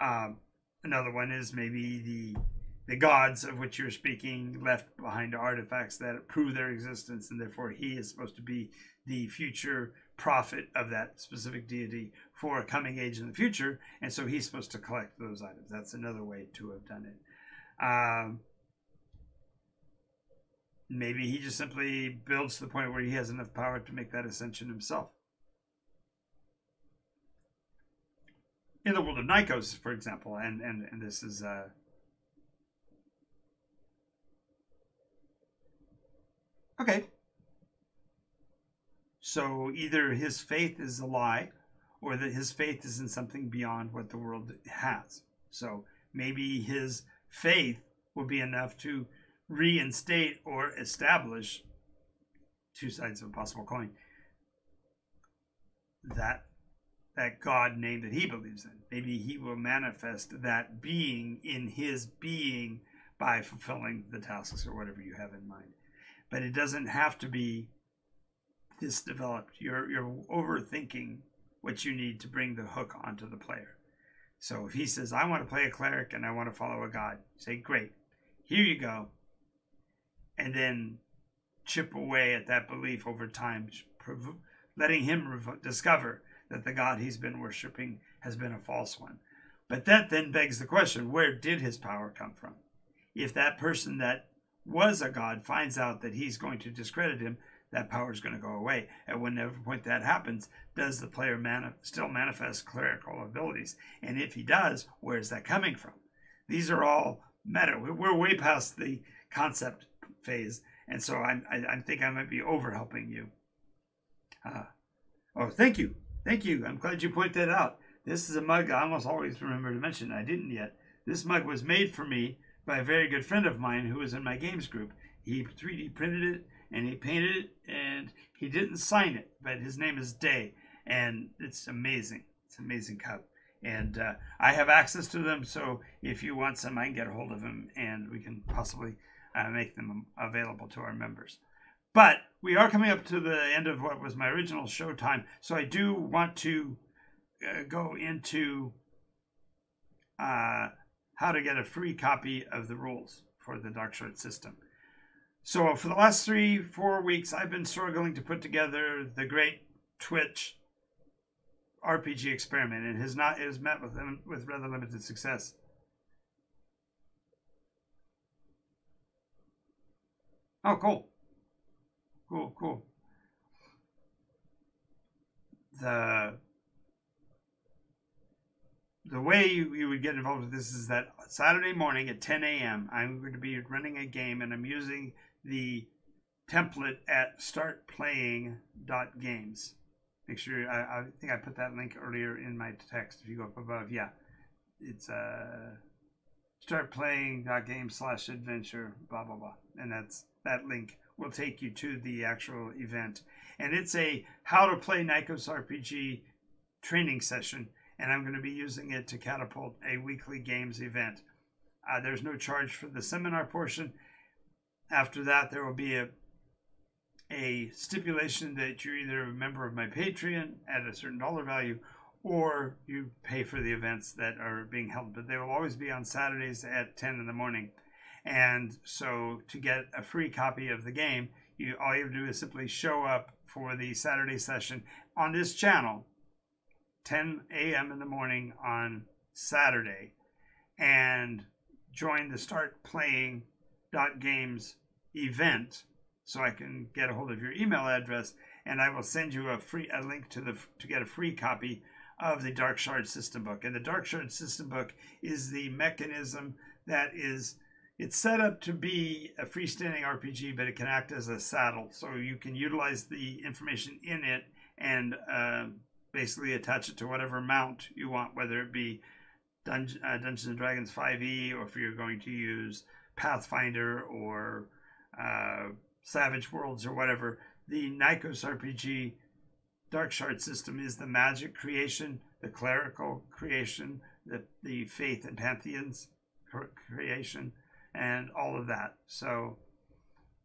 Um, another one is maybe the the gods of which you're speaking left behind artifacts that prove their existence, and therefore he is supposed to be the future prophet of that specific deity for a coming age in the future, and so he's supposed to collect those items. That's another way to have done it. Um, maybe he just simply builds to the point where he has enough power to make that ascension himself. In the world of Nycos, for example, and and and this is uh, okay. So either his faith is a lie or that his faith is in something beyond what the world has. So maybe his faith will be enough to reinstate or establish two sides of a possible coin that that God name that he believes in. Maybe he will manifest that being in his being by fulfilling the tasks or whatever you have in mind. But it doesn't have to be this developed. You're you're overthinking what you need to bring the hook onto the player. So if he says, I want to play a cleric and I want to follow a god, say, Great, here you go. And then chip away at that belief over time, letting him discover that the God he's been worshiping has been a false one. But that then begs the question where did his power come from? If that person that was a God finds out that he's going to discredit him, that power is going to go away. At whenever point that happens, does the player mani- still manifest clerical abilities? And if he does, where is that coming from? These are all meta. We're way past the concept phase, and so I, I, I think I might be over helping you. Uh, oh, thank you. Thank you. I'm glad you pointed that out. This is a mug I almost always remember to mention. I didn't yet. This mug was made for me by a very good friend of mine who was in my games group. He 3D printed it and he painted it and he didn't sign it, but his name is Day and it's amazing. It's an amazing cup. And uh, I have access to them, so if you want some, I can get a hold of them and we can possibly uh, make them available to our members. But we are coming up to the end of what was my original show time, so I do want to uh, go into uh, how to get a free copy of the rules for the Dark Shard system. So for the last three, four weeks, I've been struggling to put together the great Twitch RPG experiment, and has not has met with with rather limited success. Oh, cool cool, cool. The the way you, you would get involved with this is that Saturday morning at 10 a.m. I'm going to be running a game and I'm using the template at startplaying.games. Make sure I, I think I put that link earlier in my text. If you go up above, yeah, it's uh, startplaying.games slash adventure blah blah blah, and that's that link will take you to the actual event. And it's a how to play Nycos RPG training session, and I'm going to be using it to catapult a weekly games event. Uh, there's no charge for the seminar portion. After that, there will be a a stipulation that you're either a member of my Patreon at a certain dollar value or you pay for the events that are being held. But they will always be on Saturdays at 10 in the morning. And so to get a free copy of the game, you all you have to do is simply show up for the Saturday session on this channel, 10 a.m. in the morning on Saturday, and join the Start Playing dot Games event so I can get a hold of your email address and I will send you a free a link to the to get a free copy of the Dark Shard system book. And the Dark Shard system book is the mechanism that is it's set up to be a freestanding RPG, but it can act as a saddle. So you can utilize the information in it and uh, basically attach it to whatever mount you want, whether it be uh, Dungeons and Dragons 5e, or if you're going to use Pathfinder or uh, Savage Worlds or whatever. The Nycos RPG Dark Shard system is the magic creation, the clerical creation, the, the faith and pantheons creation and all of that. So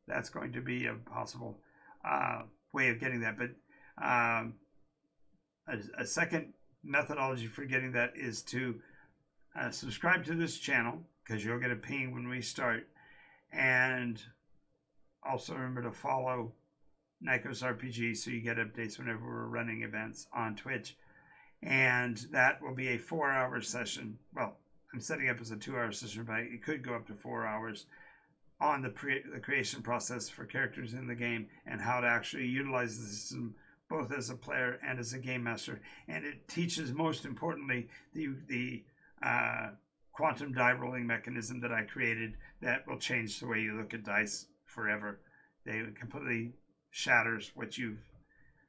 that's going to be a possible uh, way of getting that. But um, a, a, second methodology for getting that is to uh, subscribe to this channel because you'll get a ping when we start. And also remember to follow Nycos RPG so you get updates whenever we're running events on Twitch. And that will be a four hour session. Well, I'm setting up as a two hour session, but it could go up to four hours on the, pre- the creation process for characters in the game and how to actually utilize the system both as a player and as a game master. And it teaches, most importantly, the, the uh, quantum die rolling mechanism that I created that will change the way you look at dice forever. They completely shatters what you've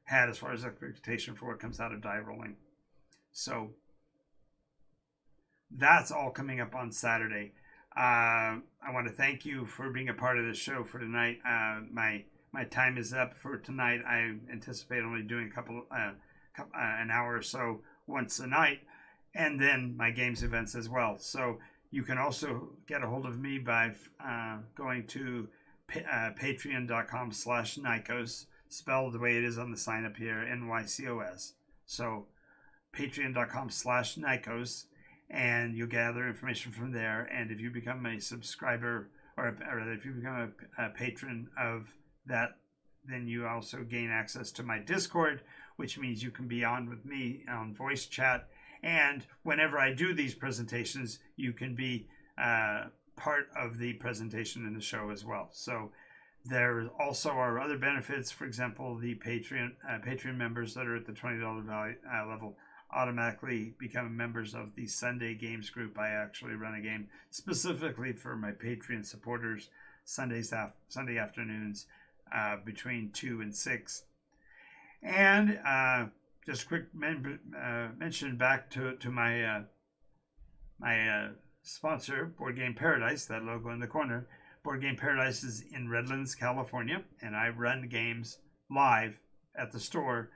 had as far as expectation for what comes out of die rolling. So that's all coming up on Saturday. Uh, I want to thank you for being a part of the show for tonight. Uh, my my time is up for tonight. I anticipate only doing a couple, uh, couple uh, an hour or so once a night, and then my games events as well. So you can also get a hold of me by uh, going to uh, patreon.com slash Nycos, spelled the way it is on the sign up here, N-Y-C-O-S. So patreon.com slash Nycos, and you'll gather information from there. And if you become a subscriber, or, or if you become a, a patron of that, then you also gain access to my Discord, which means you can be on with me on voice chat and whenever I do these presentations, you can be uh, part of the presentation in the show as well. So there also are other benefits. For example, the Patreon uh, Patreon members that are at the twenty dollar value uh, level automatically become members of the Sunday Games group. I actually run a game specifically for my Patreon supporters Sundays af- Sunday afternoons uh, between two and six, and uh, just quick men, uh, mention back to to my uh, my uh, sponsor, Board Game Paradise. That logo in the corner. Board Game Paradise is in Redlands, California, and I run games live at the store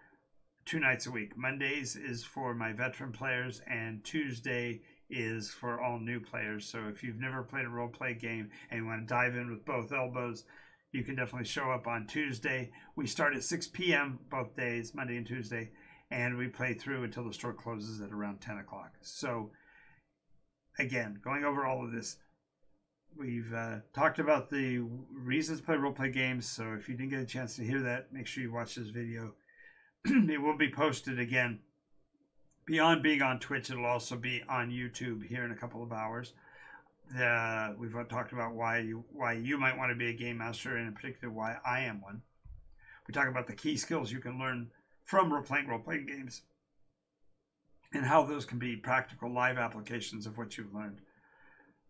two nights a week. Mondays is for my veteran players, and Tuesday is for all new players. So if you've never played a role play game and you want to dive in with both elbows, you can definitely show up on Tuesday. We start at 6 p.m. both days, Monday and Tuesday and we play through until the store closes at around 10 o'clock. So, again, going over all of this, we've uh, talked about the reasons to play role play games. So, if you didn't get a chance to hear that, make sure you watch this video. it will be posted again. Beyond being on Twitch, it'll also be on YouTube here in a couple of hours. Uh, we've talked about why you why you might want to be a game master, and in particular why I am one. We talk about the key skills you can learn from role playing role playing games and how those can be practical live applications of what you've learned.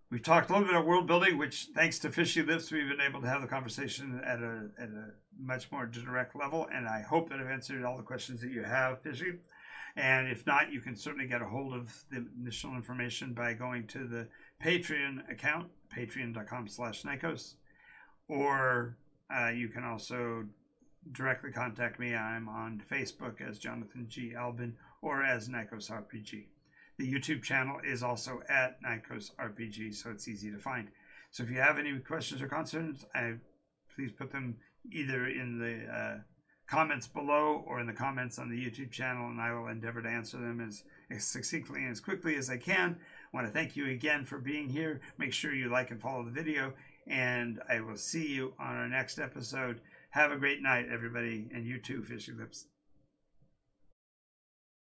We've talked a little bit about world building, which thanks to Fishy Lips, we've been able to have the conversation at a, at a much more direct level. And I hope that I've answered all the questions that you have, Fishy. And if not, you can certainly get a hold of the initial information by going to the Patreon account, patreon.com slash Nycos. Or uh, you can also directly contact me. I'm on Facebook as Jonathan G. Albin or as Nycos RPG. The YouTube channel is also at Nycos RPG, so it's easy to find. So if you have any questions or concerns, I, please put them either in the uh, comments below or in the comments on the YouTube channel, and I will endeavor to answer them as, as succinctly and as quickly as I can. I want to thank you again for being here. Make sure you like and follow the video, and I will see you on our next episode. Have a great night, everybody, and you too, Fishy Lips.